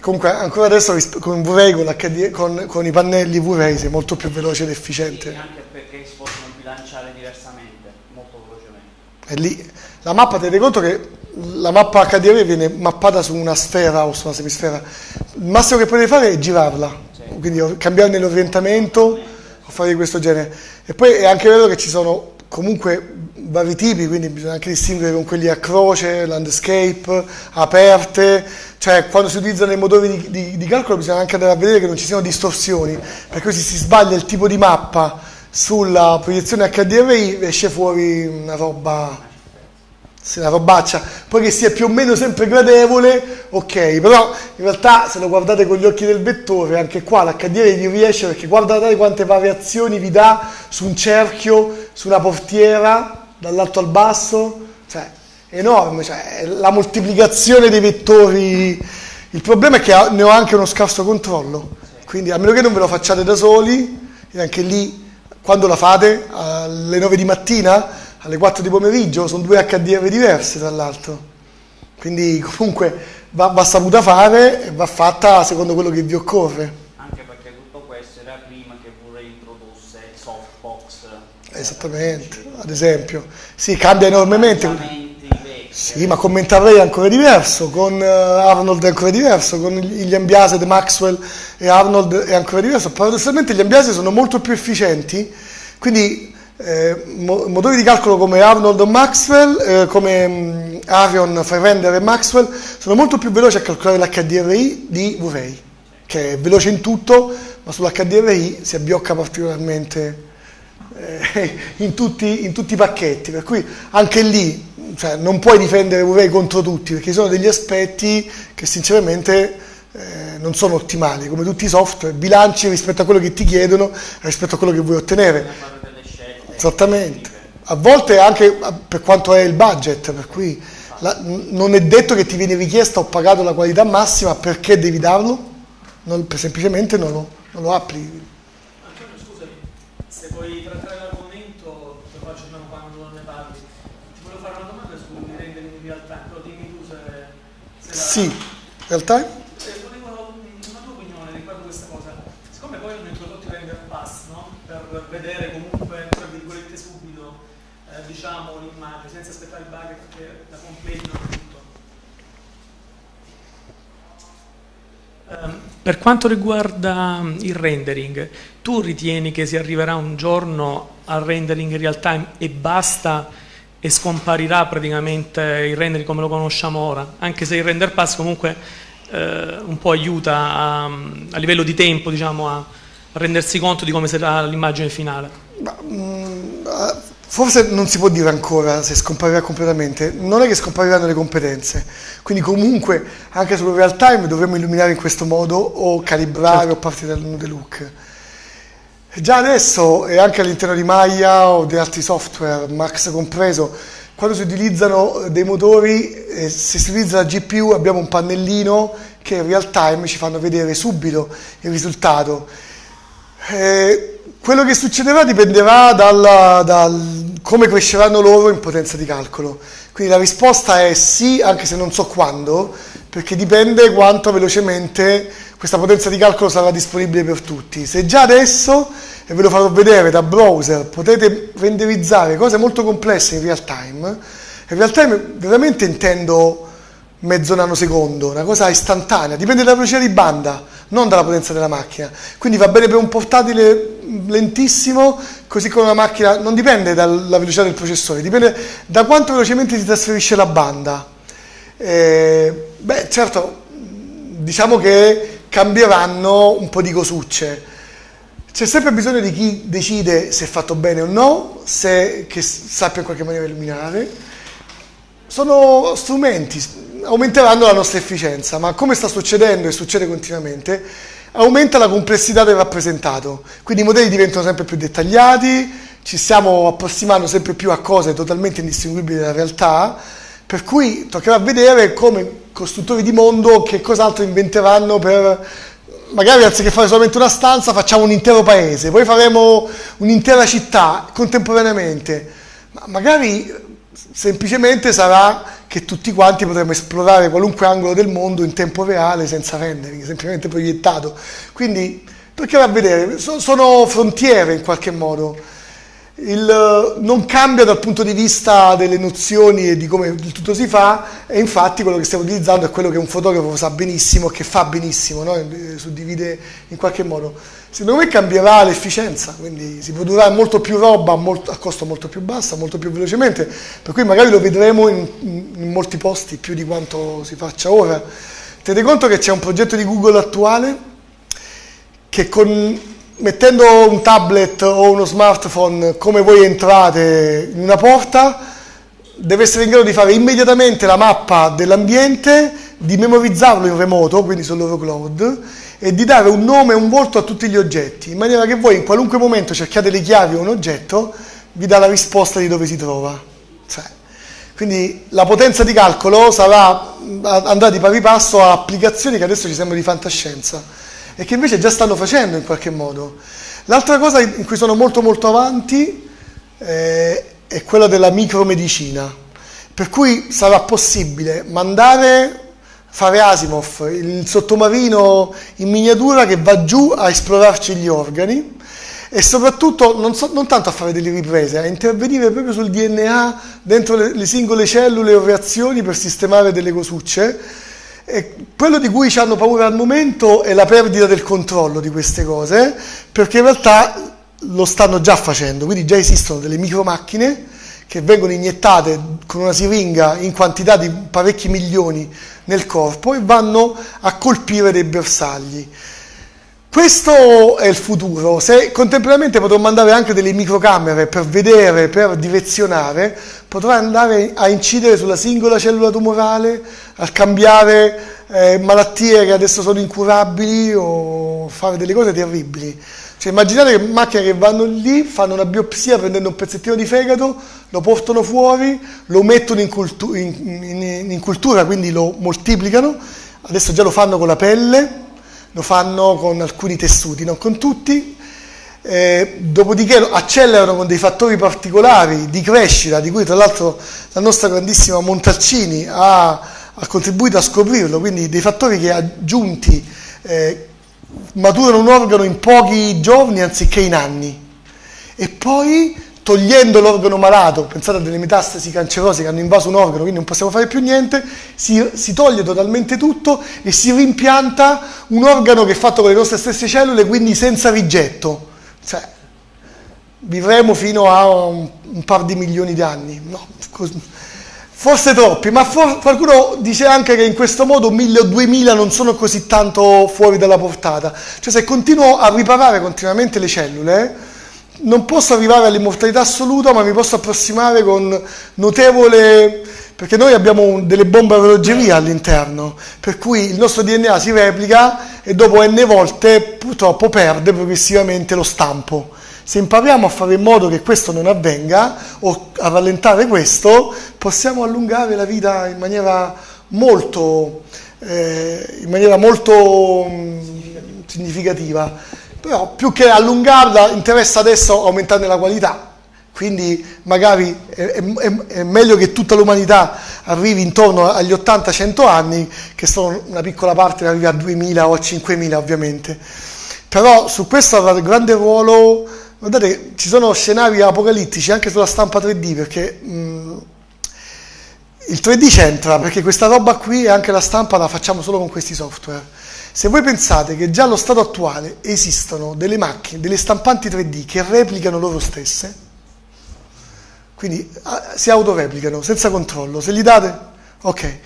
Comunque ancora adesso con V-Ray, con, con, con i pannelli V-Ray sei molto più veloce ed Sì, efficiente. anche perché si possono bilanciare diversamente, molto velocemente. E lì la mappa, tenete conto che la mappa HDR viene mappata su una sfera o su una semisfera. Il massimo che potete fare è girarla, Sì. quindi cambiarne l'orientamento o fare di questo genere. E poi è anche vero che ci sono comunque vari tipi, quindi bisogna anche distinguere con quelli a croce, landscape, aperte, cioè quando si utilizzano i motori di, di- di calcolo bisogna anche andare a vedere che non ci siano distorsioni, perché se si sbaglia il tipo di mappa sulla proiezione HDRI esce fuori una roba sì, una robaccia, poi che sia più o meno sempre gradevole, ok, però in realtà se lo guardate con gli occhi del vettore, anche qua l'HDR vi riesce perché guardate quante variazioni vi dà su un cerchio, su una portiera, dall'alto al basso, cioè enorme, cioè, la moltiplicazione dei vettori. Il problema è che ne ho anche uno scarso controllo, quindi a meno che non ve lo facciate da soli, e anche lì quando la fate? Alle 9 di mattina? Alle 4 di pomeriggio? Sono due HDR diverse tra l'altro. Quindi comunque va, va saputa fare e va fatta secondo quello che vi occorre. Anche perché tutto questo era prima che pure introdusse il softbox. Esattamente, ad esempio. Sì, cambia enormemente. Sì, ma con è ancora diverso, con eh, Arnold è ancora diverso, con gli gli Ambiased, Maxwell e Arnold è ancora diverso. Paradossalmente gli Ambiased sono molto più efficienti, quindi eh, mo- motori di calcolo come Arnold o Maxwell, eh, come mm, Arion, Fairrender e Maxwell, sono molto più veloci a calcolare l'HDRI di V-Ray, che è veloce in tutto, ma sull'HDRI si abbiocca particolarmente eh, in, tutti, in tutti i pacchetti, per cui anche lì cioè, non puoi difendere V-Ray contro tutti, perché ci sono degli aspetti che sinceramente eh, non sono ottimali, come tutti i software, bilanci rispetto a quello che ti chiedono, rispetto a quello che vuoi ottenere. Esattamente. A volte anche per quanto è il budget, per cui la- non è detto che ti viene richiesta o pagato la qualità massima perché devi darlo, non- semplicemente non lo, non lo applichi. Vuoi trattare l'argomento, lo faccio almeno quando ne parli. Ti volevo fare una domanda sui rendering in real time, però dimmi tu se, se la... Sì, in realtà Eh, volevo una tua opinione riguardo questa cosa. Siccome poi hanno introdotto i render pass, no? Per vedere comunque, tra virgolette, subito, eh, diciamo, l'immagine, senza aspettare il bug che la completino tutto. Ehm, Per quanto riguarda il rendering, tu ritieni che si arriverà un giorno al rendering in real time e basta e scomparirà praticamente il rendering come lo conosciamo ora? Anche se il render pass comunque eh, un po' aiuta a, a livello di tempo diciamo, a rendersi conto di come sarà l'immagine finale. Ma, mm, eh, forse non si può dire ancora se scomparirà completamente, non è che scompariranno le competenze, quindi comunque anche sullo real time dovremmo illuminare in questo modo o calibrare o partire dal nude look. Già adesso e anche all'interno di Maya o di altri software, Max compreso, quando si utilizzano dei motori, eh, se si utilizza la GPU abbiamo un pannellino che in real time ci fanno vedere subito il risultato. Eh, quello che succederà dipenderà dal, dal come cresceranno loro in potenza di calcolo. Quindi la risposta è sì, anche se non so quando, perché dipende quanto velocemente questa potenza di calcolo sarà disponibile per tutti. Se già adesso, e ve lo farò vedere da browser, potete renderizzare cose molto complesse in real time, in real time veramente intendo mezzo nanosecondo, una cosa istantanea, dipende dalla velocità di banda, non dalla potenza della macchina. Quindi va bene per un portatile lentissimo, così come una macchina non dipende dalla velocità del processore, dipende da quanto velocemente si trasferisce la banda. Eh, beh, certo, diciamo che cambieranno un po' di cosucce. C'è sempre bisogno di chi decide se è fatto bene o no, se, che sappia in qualche maniera illuminare. Sono strumenti, aumenteranno la nostra efficienza, ma come sta succedendo e succede continuamente, aumenta la complessità del rappresentato. Quindi i modelli diventano sempre più dettagliati, ci stiamo approssimando sempre più a cose totalmente indistinguibili dalla realtà, per cui toccherà vedere come costruttori di mondo che cos'altro inventeranno per magari anziché fare solamente una stanza facciamo un intero paese, poi faremo un'intera città contemporaneamente, ma magari semplicemente sarà che tutti quanti potremo esplorare qualunque angolo del mondo in tempo reale senza rendering, semplicemente proiettato. Quindi, perché va a vedere? sono frontiere in qualche modo il, non cambia dal punto di vista delle nozioni e di come il tutto si fa e infatti quello che stiamo utilizzando è quello che un fotografo sa benissimo che fa benissimo, no? suddivide in qualche modo. Secondo me cambierà l'efficienza, quindi si produrrà molto più roba molto, a costo molto più basso, molto più velocemente, per cui magari lo vedremo in, in molti posti più di quanto si faccia ora. Tenete conto che c'è un progetto di Google attuale che con mettendo un tablet o uno smartphone come voi entrate in una porta, deve essere in grado di fare immediatamente la mappa dell'ambiente, di memorizzarlo in remoto, quindi sul loro cloud, e di dare un nome e un volto a tutti gli oggetti, in maniera che voi in qualunque momento cerchiate le chiavi o un oggetto, vi dà la risposta di dove si trova. Cioè, quindi la potenza di calcolo sarà, andrà di pari passo a applicazioni che adesso ci sembrano di fantascienza e che invece già stanno facendo in qualche modo. L'altra cosa in cui sono molto molto avanti eh, è quella della micromedicina, per cui sarà possibile mandare, fare Asimov, il sottomarino in miniatura che va giù a esplorarci gli organi e soprattutto non, so, non, tanto a fare delle riprese, a intervenire proprio sul DNA dentro le, le singole cellule o reazioni per sistemare delle cosucce e quello di cui ci hanno paura al momento è la perdita del controllo di queste cose, perché in realtà lo stanno già facendo, quindi già esistono delle micromacchine che vengono iniettate con una siringa in quantità di parecchi milioni nel corpo e vanno a colpire dei bersagli. Questo è il futuro, se contemporaneamente potrò mandare anche delle microcamere per vedere, per direzionare, potrà andare a incidere sulla singola cellula tumorale, a cambiare eh, malattie che adesso sono incurabili o fare delle cose terribili. Cioè immaginate che macchine che vanno lì, fanno una biopsia prendendo un pezzettino di fegato, lo portano fuori, lo mettono in, cultu- in, in, in cultura, quindi lo moltiplicano, adesso già lo fanno con la pelle lo fanno con alcuni tessuti, non con tutti, eh, dopodiché accelerano con dei fattori particolari di crescita, di cui tra l'altro la nostra grandissima Montalcini ha, ha contribuito a scoprirlo, quindi dei fattori che aggiunti eh, maturano un organo in pochi giorni anziché in anni. E poi togliendo l'organo malato, pensate a delle metastasi cancerose che hanno invaso un organo, quindi non possiamo fare più niente, si, si, toglie totalmente tutto e si rimpianta un organo che è fatto con le nostre stesse cellule, quindi senza rigetto. Cioè, vivremo fino a un, un par di milioni di anni. No, forse troppi, ma for, qualcuno dice anche che in questo modo 1000 o 2000 non sono così tanto fuori dalla portata. Cioè se continuo a riparare continuamente le cellule, non posso arrivare all'immortalità assoluta, ma mi posso approssimare con notevole perché noi abbiamo delle bombe a orologeria all'interno, per cui il nostro DNA si replica e dopo n volte purtroppo perde progressivamente lo stampo. Se impariamo a fare in modo che questo non avvenga o a rallentare questo, possiamo allungare la vita in maniera molto, eh, in maniera molto mh, significativa però più che allungarla interessa adesso aumentarne la qualità. Quindi magari è, è, è meglio che tutta l'umanità arrivi intorno agli 80-100 anni, che sono una piccola parte arrivi a 2000 o a 5000 ovviamente. Però su questo avrà un grande ruolo, guardate, ci sono scenari apocalittici anche sulla stampa 3D, perché mh, il 3D c'entra, perché questa roba qui e anche la stampa la facciamo solo con questi software Se voi pensate che già allo stato attuale esistono delle macchine, delle stampanti 3D che replicano loro stesse, quindi ah, si autoreplicano senza controllo, se gli date, ok.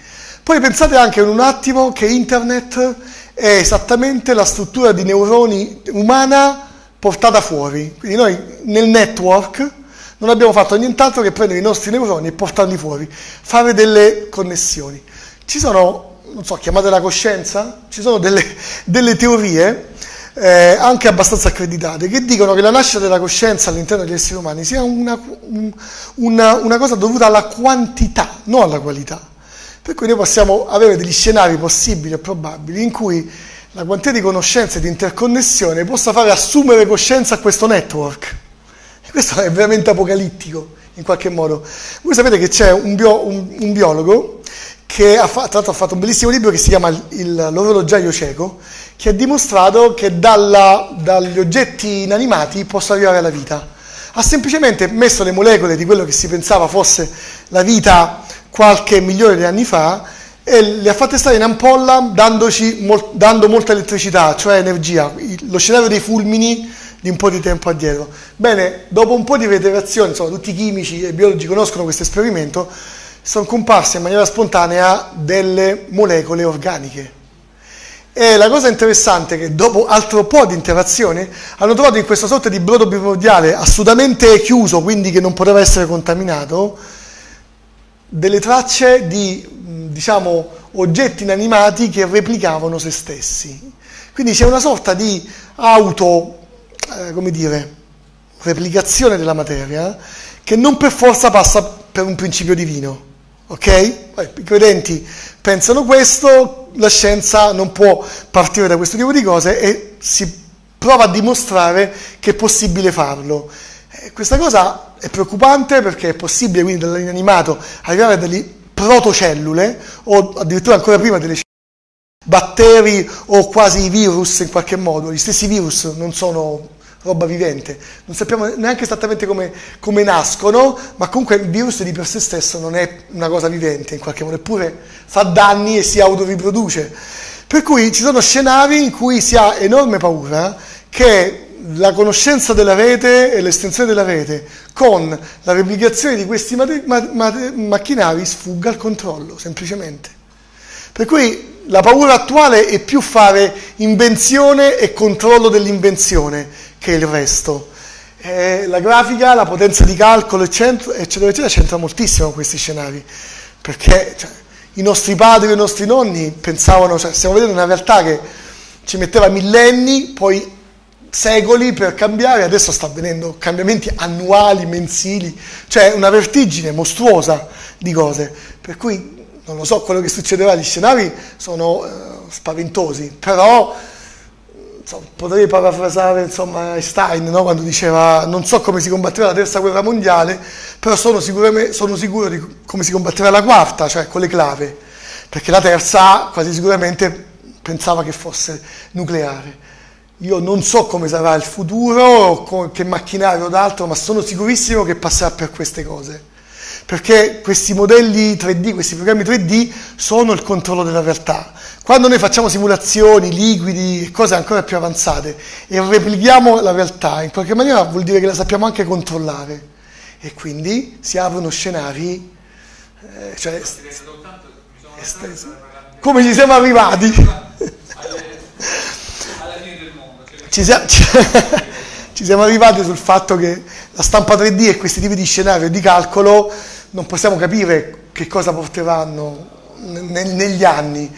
Poi pensate anche in un attimo che internet è esattamente la struttura di neuroni umana portata fuori. Quindi noi nel network non abbiamo fatto nient'altro che prendere i nostri neuroni e portarli fuori, fare delle connessioni. Ci sono, non so, chiamate la coscienza? Ci sono delle, delle teorie eh, anche abbastanza accreditate che dicono che la nascita della coscienza all'interno degli esseri umani sia una, una, una cosa dovuta alla quantità, non alla qualità. Per cui noi possiamo avere degli scenari possibili e probabili in cui la quantità di conoscenza e di interconnessione possa fare assumere coscienza a questo network. E questo è veramente apocalittico, in qualche modo. Voi sapete che c'è un, bio, un, un biologo che ha, tra l'altro ha fatto un bellissimo libro che si chiama L'orologiaio cieco, che ha dimostrato che dalla, dagli oggetti inanimati possa arrivare alla vita. Ha semplicemente messo le molecole di quello che si pensava fosse la vita qualche milione di anni fa e le ha fatte stare in ampolla dandoci, dando molta elettricità, cioè energia, lo scenario dei fulmini di un po' di tempo addietro. Bene, dopo un po' di reiterazione, insomma, tutti i chimici e i biologi conoscono questo esperimento, sono comparse in maniera spontanea delle molecole organiche. E la cosa interessante è che dopo altro po' di interazioni hanno trovato in questa sorta di brodo primordiale assolutamente chiuso, quindi che non poteva essere contaminato, delle tracce di diciamo, oggetti inanimati che replicavano se stessi. Quindi c'è una sorta di auto, eh, come dire, replicazione della materia che non per forza passa per un principio divino. Ok? I credenti pensano questo, la scienza non può partire da questo tipo di cose e si prova a dimostrare che è possibile farlo. Eh, questa cosa è preoccupante perché è possibile quindi dall'inanimato arrivare a delle protocellule o addirittura ancora prima delle cellule batteri o quasi virus in qualche modo, gli stessi virus non sono roba vivente, non sappiamo neanche esattamente come, come, nascono, ma comunque il virus di per sé stesso non è una cosa vivente in qualche modo, eppure fa danni e si autoriproduce. Per cui ci sono scenari in cui si ha enorme paura che la conoscenza della rete e l'estensione della rete con la replicazione di questi mate- ma- ma- macchinari sfugga al controllo, semplicemente. Per cui la paura attuale è più fare invenzione e controllo dell'invenzione che il resto. Eh, la grafica, la potenza di calcolo, eccetera, eccetera, c'entra moltissimo con questi scenari, perché cioè, i nostri padri e i nostri nonni pensavano, cioè, stiamo vedendo una realtà che ci metteva millenni, poi secoli per cambiare, adesso sta avvenendo cambiamenti annuali, mensili, cioè una vertigine mostruosa di cose, per cui non lo so quello che succederà, gli scenari sono eh, spaventosi, però insomma, potrei parafrasare insomma, Einstein no? quando diceva non so come si combatterà la terza guerra mondiale, però sono, sono sicuro di come si combatterà la quarta, cioè con le clave, perché la terza quasi sicuramente pensava che fosse nucleare. Io non so come sarà il futuro, che macchinario o d'altro, ma sono sicurissimo che passerà per queste cose. Perché questi modelli 3D, questi programmi 3D sono il controllo della realtà. Quando noi facciamo simulazioni, liquidi, cose ancora più avanzate e replichiamo la realtà, in qualche maniera vuol dire che la sappiamo anche controllare. E quindi si aprono scenari, eh, cioè, estesi. Come ci siamo arrivati? ci, siamo, ci siamo arrivati sul fatto che la stampa 3D e questi tipi di scenario di calcolo non possiamo capire che cosa porteranno negli anni.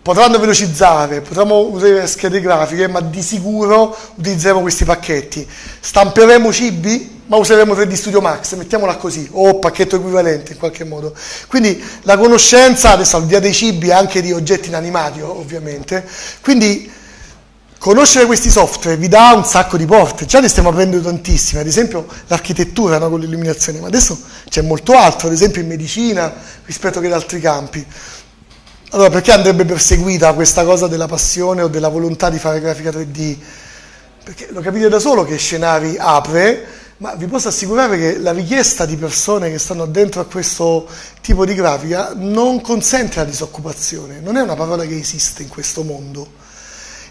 Potranno velocizzare, potremo usare schede grafiche, ma di sicuro utilizzeremo questi pacchetti. Stamperemo cibi, ma useremo 3D Studio Max, mettiamola così, o pacchetto equivalente in qualche modo. Quindi la conoscenza, adesso al via dei cibi, anche di oggetti inanimati ovviamente, quindi Conoscere questi software vi dà un sacco di porte, già ne stiamo aprendo tantissime, ad esempio l'architettura no, con l'illuminazione, ma adesso c'è molto altro, ad esempio in medicina rispetto che ad altri campi. Allora perché andrebbe perseguita questa cosa della passione o della volontà di fare grafica 3D? Perché lo capite da solo che scenari apre, ma vi posso assicurare che la richiesta di persone che stanno dentro a questo tipo di grafica non consente la disoccupazione, non è una parola che esiste in questo mondo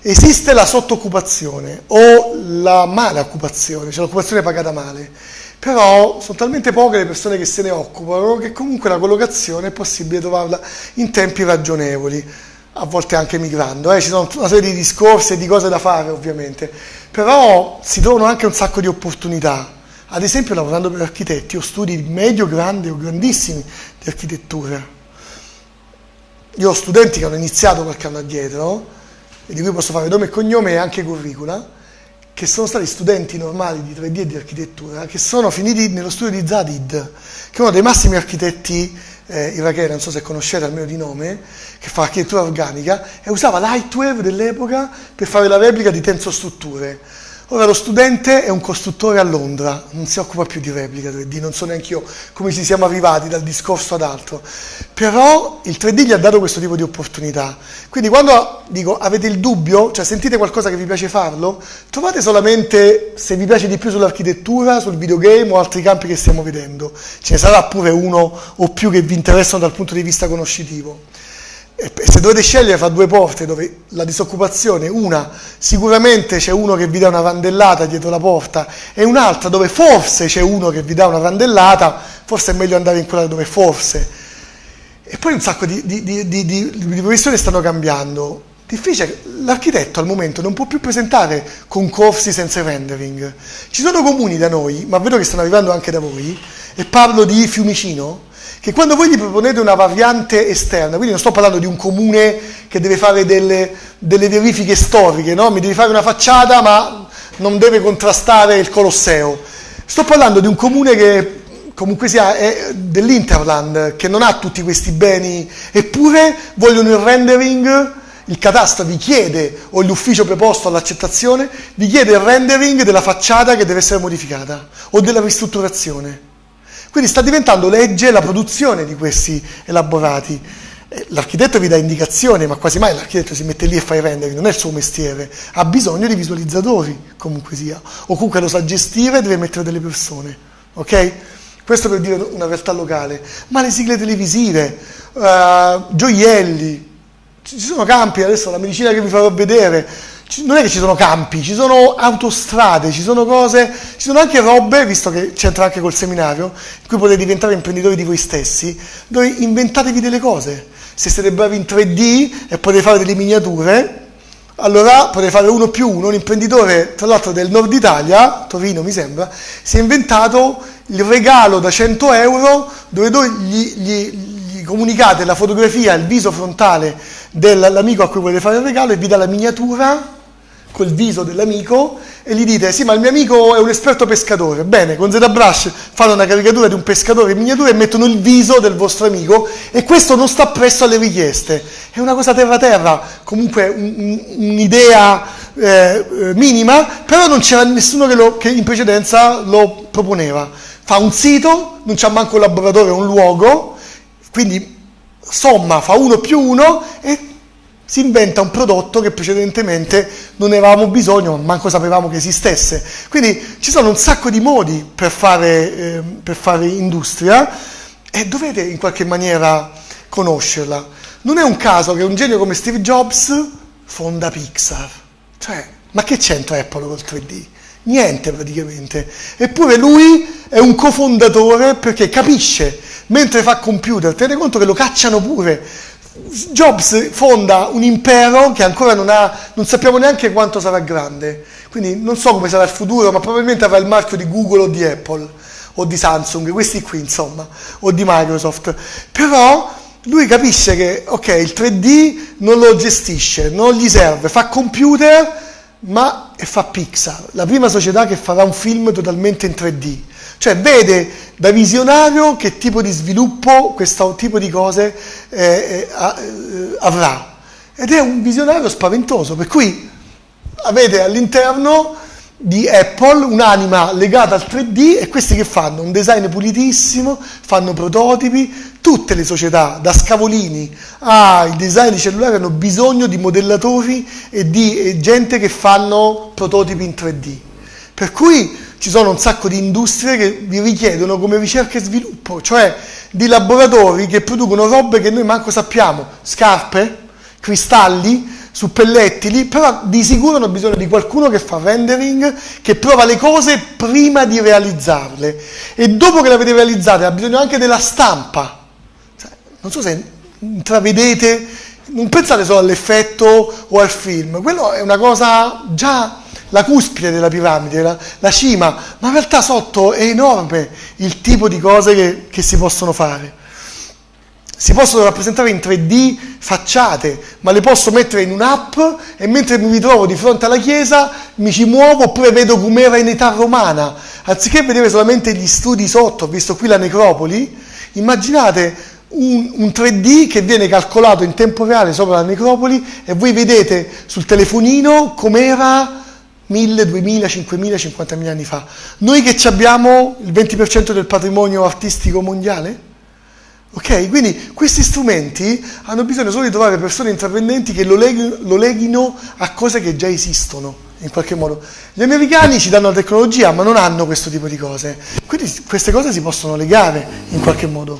esiste la sottoccupazione o la male occupazione, cioè l'occupazione pagata male, però sono talmente poche le persone che se ne occupano che comunque la collocazione è possibile trovarla in tempi ragionevoli, a volte anche migrando, eh? ci sono una serie di discorsi e di cose da fare ovviamente, però si trovano anche un sacco di opportunità. Ad esempio lavorando per architetti o studi medio, grandi o grandissimi di architettura. Io ho studenti che hanno iniziato qualche anno addietro, di cui posso fare nome e cognome e anche curricula, che sono stati studenti normali di 3D e di architettura, che sono finiti nello studio di Zadid, che è uno dei massimi architetti eh, iracheni, non so se conoscete almeno di nome, che fa architettura organica, e usava Lightwave dell'epoca per fare la replica di tensostrutture Ora lo studente è un costruttore a Londra, non si occupa più di replica 3D, non so neanche io come ci siamo arrivati dal discorso ad altro, però il 3D gli ha dato questo tipo di opportunità. Quindi quando dico avete il dubbio, cioè sentite qualcosa che vi piace farlo, trovate solamente se vi piace di più sull'architettura, sul videogame o altri campi che stiamo vedendo. Ce ne sarà pure uno o più che vi interessano dal punto di vista conoscitivo. E se dovete scegliere fra due porte dove la disoccupazione, una sicuramente c'è uno che vi dà una randellata dietro la porta e un'altra dove forse c'è uno che vi dà una randellata, forse è meglio andare in quella dove forse. E poi un sacco di, di, di, di, di professioni stanno cambiando. Difficile, l'architetto al momento non può più presentare concorsi senza rendering. Ci sono comuni da noi, ma vedo che stanno arrivando anche da voi, e parlo di Fiumicino, che quando voi gli proponete una variante esterna, quindi non sto parlando di un comune che deve fare delle, delle verifiche storiche, no? mi devi fare una facciata ma non deve contrastare il Colosseo, sto parlando di un comune che comunque sia è dell'Interland, che non ha tutti questi beni, eppure vogliono il rendering il catasto vi chiede, o l'ufficio preposto all'accettazione, vi chiede il rendering della facciata che deve essere modificata o della ristrutturazione. Quindi sta diventando legge la produzione di questi elaborati. Eh, l'architetto vi dà indicazioni, ma quasi mai l'architetto si mette lì e fa i rendering, non è il suo mestiere, ha bisogno di visualizzatori, comunque sia, o comunque lo sa gestire, deve mettere delle persone, ok? Questo per dire una realtà locale. Ma le sigle televisive, uh, gioielli, ci sono campi, adesso la medicina che vi farò vedere, non è che ci sono campi, ci sono autostrade, ci sono cose, ci sono anche robe, visto che c'entra anche col seminario, in cui potete diventare imprenditori di voi stessi, dove inventatevi delle cose. Se siete bravi in 3D e potete fare delle miniature, allora potete fare uno più uno. Un imprenditore, tra l'altro del nord Italia, Torino mi sembra, si è inventato il regalo da 100 euro dove gli, gli, gli comunicate la fotografia, il viso frontale dell'amico a cui volete fare il regalo e vi dà la miniatura col viso dell'amico e gli dite sì ma il mio amico è un esperto pescatore. Bene con ZBrush fanno una caricatura di un pescatore in miniatura e mettono il viso del vostro amico e questo non sta presso alle richieste. È una cosa terra terra comunque un, un'idea eh, eh, minima però non c'era nessuno che, lo, che in precedenza lo proponeva. Fa un sito non c'ha manco un laboratorio un luogo quindi somma fa uno più uno e si inventa un prodotto che precedentemente non ne avevamo bisogno, manco sapevamo che esistesse. Quindi ci sono un sacco di modi per fare, eh, per fare industria e dovete in qualche maniera conoscerla. Non è un caso che un genio come Steve Jobs fonda Pixar. Cioè, ma che c'entra Apple col 3D? Niente praticamente. Eppure lui è un cofondatore perché capisce, mentre fa computer, tenete conto che lo cacciano pure Jobs fonda un impero che ancora non ha, non sappiamo neanche quanto sarà grande, quindi non so come sarà il futuro, ma probabilmente avrà il marchio di Google o di Apple o di Samsung, questi qui insomma, o di Microsoft. Però lui capisce che, ok, il 3D non lo gestisce, non gli serve, fa computer, ma fa Pixar, la prima società che farà un film totalmente in 3D. Cioè vede da visionario che tipo di sviluppo questo tipo di cose eh, eh, eh, avrà. Ed è un visionario spaventoso, per cui avete all'interno di Apple un'anima legata al 3D e questi che fanno? Un design pulitissimo, fanno prototipi, tutte le società, da scavolini ai design di cellulari hanno bisogno di modellatori e di gente che fanno prototipi in 3D. Per cui ci sono un sacco di industrie che vi richiedono come ricerca e sviluppo, cioè di laboratori che producono robe che noi manco sappiamo, scarpe, cristalli, su pellettili, però di sicuro hanno bisogno di qualcuno che fa rendering, che prova le cose prima di realizzarle e dopo che le avete realizzate ha bisogno anche della stampa. Cioè, non so se intravedete, non pensate solo all'effetto o al film, quello è una cosa già la cuspide della piramide, la, la cima, ma in realtà sotto è enorme il tipo di cose che, che si possono fare si possono rappresentare in 3D facciate, ma le posso mettere in un'app e mentre mi ritrovo di fronte alla chiesa mi ci muovo oppure vedo com'era in età romana. Anziché vedere solamente gli studi sotto, visto qui la necropoli, immaginate un, un 3D che viene calcolato in tempo reale sopra la necropoli e voi vedete sul telefonino com'era 1000, 2000, 5000, 50.000 anni fa. Noi che abbiamo il 20% del patrimonio artistico mondiale? Ok? Quindi questi strumenti hanno bisogno solo di trovare persone intraprendenti che lo, leghi, lo leghino a cose che già esistono, in qualche modo. Gli americani ci danno la tecnologia, ma non hanno questo tipo di cose. Quindi queste cose si possono legare in qualche modo.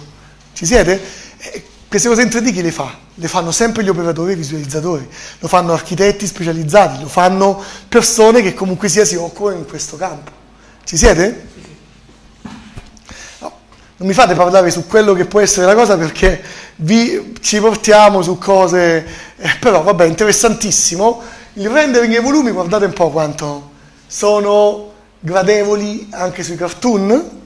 Ci siete? E queste cose in 3D chi le fa? Le fanno sempre gli operatori visualizzatori, lo fanno architetti specializzati, lo fanno persone che comunque sia si occupano in questo campo. Ci siete? non mi fate parlare su quello che può essere la cosa perché vi, ci portiamo su cose, eh, però vabbè, interessantissimo. Il rendering e i volumi, guardate un po' quanto sono gradevoli anche sui cartoon,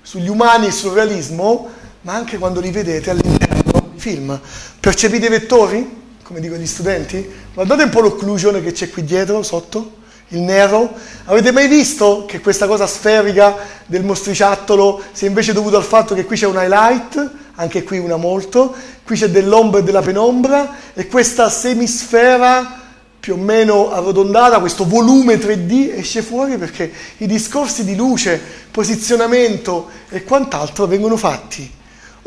sugli umani e sul realismo, ma anche quando li vedete all'interno di film. Percepite i vettori, come dicono gli studenti? Guardate un po' l'occlusion che c'è qui dietro, sotto il nero. Avete mai visto che questa cosa sferica del mostriciattolo sia invece dovuto al fatto che qui c'è un highlight, anche qui una molto, qui c'è dell'ombra e della penombra e questa semisfera più o meno arrotondata, questo volume 3D esce fuori perché i discorsi di luce, posizionamento e quant'altro vengono fatti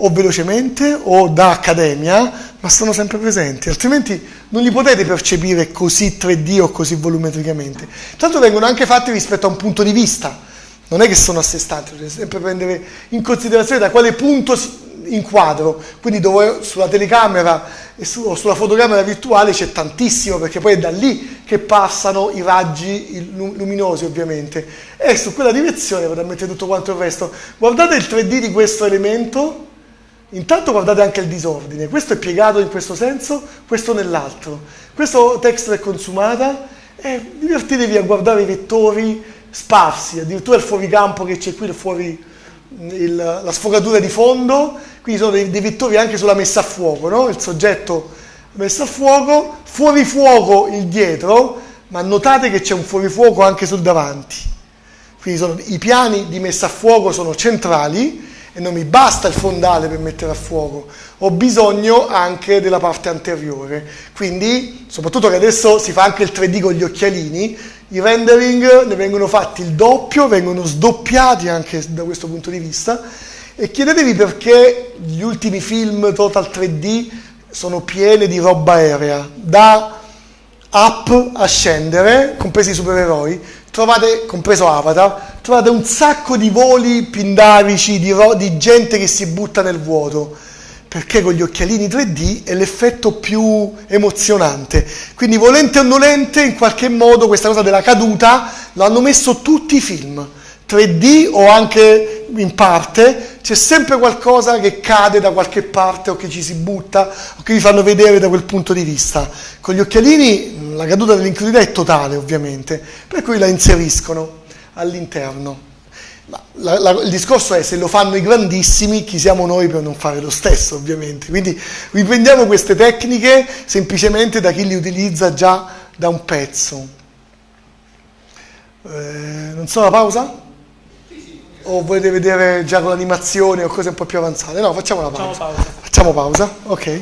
o velocemente o da accademia, ma sono sempre presenti, altrimenti non li potete percepire così 3D o così volumetricamente. Tanto vengono anche fatti rispetto a un punto di vista, non è che sono a sé stanti, bisogna sempre prendere in considerazione da quale punto inquadro, quindi dove sulla telecamera su, o sulla fotocamera virtuale c'è tantissimo perché poi è da lì che passano i raggi luminosi ovviamente e su quella direzione mettere tutto quanto il resto. Guardate il 3D di questo elemento Intanto guardate anche il disordine, questo è piegato in questo senso, questo nell'altro. Questo testo è consumata e divertitevi a guardare i vettori sparsi, addirittura il fuoricampo che c'è qui, il fuori, il, la sfogatura di fondo, quindi sono dei, dei, vettori anche sulla messa a fuoco, no? il soggetto messo a fuoco, fuori fuoco il dietro, ma notate che c'è un fuorifuoco anche sul davanti. Quindi sono, i piani di messa a fuoco sono centrali, e non mi basta il fondale per mettere a fuoco, ho bisogno anche della parte anteriore. Quindi, soprattutto che adesso si fa anche il 3D con gli occhialini, i rendering ne vengono fatti il doppio, vengono sdoppiati anche da questo punto di vista e chiedetevi perché gli ultimi film Total 3D sono pieni di roba aerea, da up a scendere, compresi i supereroi, trovate, compreso Avatar, trovate un sacco di voli pindarici, di, ro- di gente che si butta nel vuoto, perché con gli occhialini 3D è l'effetto più emozionante. Quindi volente o nolente, in qualche modo questa cosa della caduta l'hanno messo tutti i film. 3D o anche in parte, c'è sempre qualcosa che cade da qualche parte o che ci si butta o che vi fanno vedere da quel punto di vista. Con gli occhialini la caduta dell'incredibile è totale ovviamente, per cui la inseriscono all'interno. La, la, il discorso è se lo fanno i grandissimi, chi siamo noi per non fare lo stesso ovviamente. Quindi riprendiamo queste tecniche semplicemente da chi li utilizza già da un pezzo. Eh, non so la pausa? O volete vedere già con l'animazione o cose un po' più avanzate? No, facciamo la pausa. Facciamo pausa. Facciamo pausa, ok.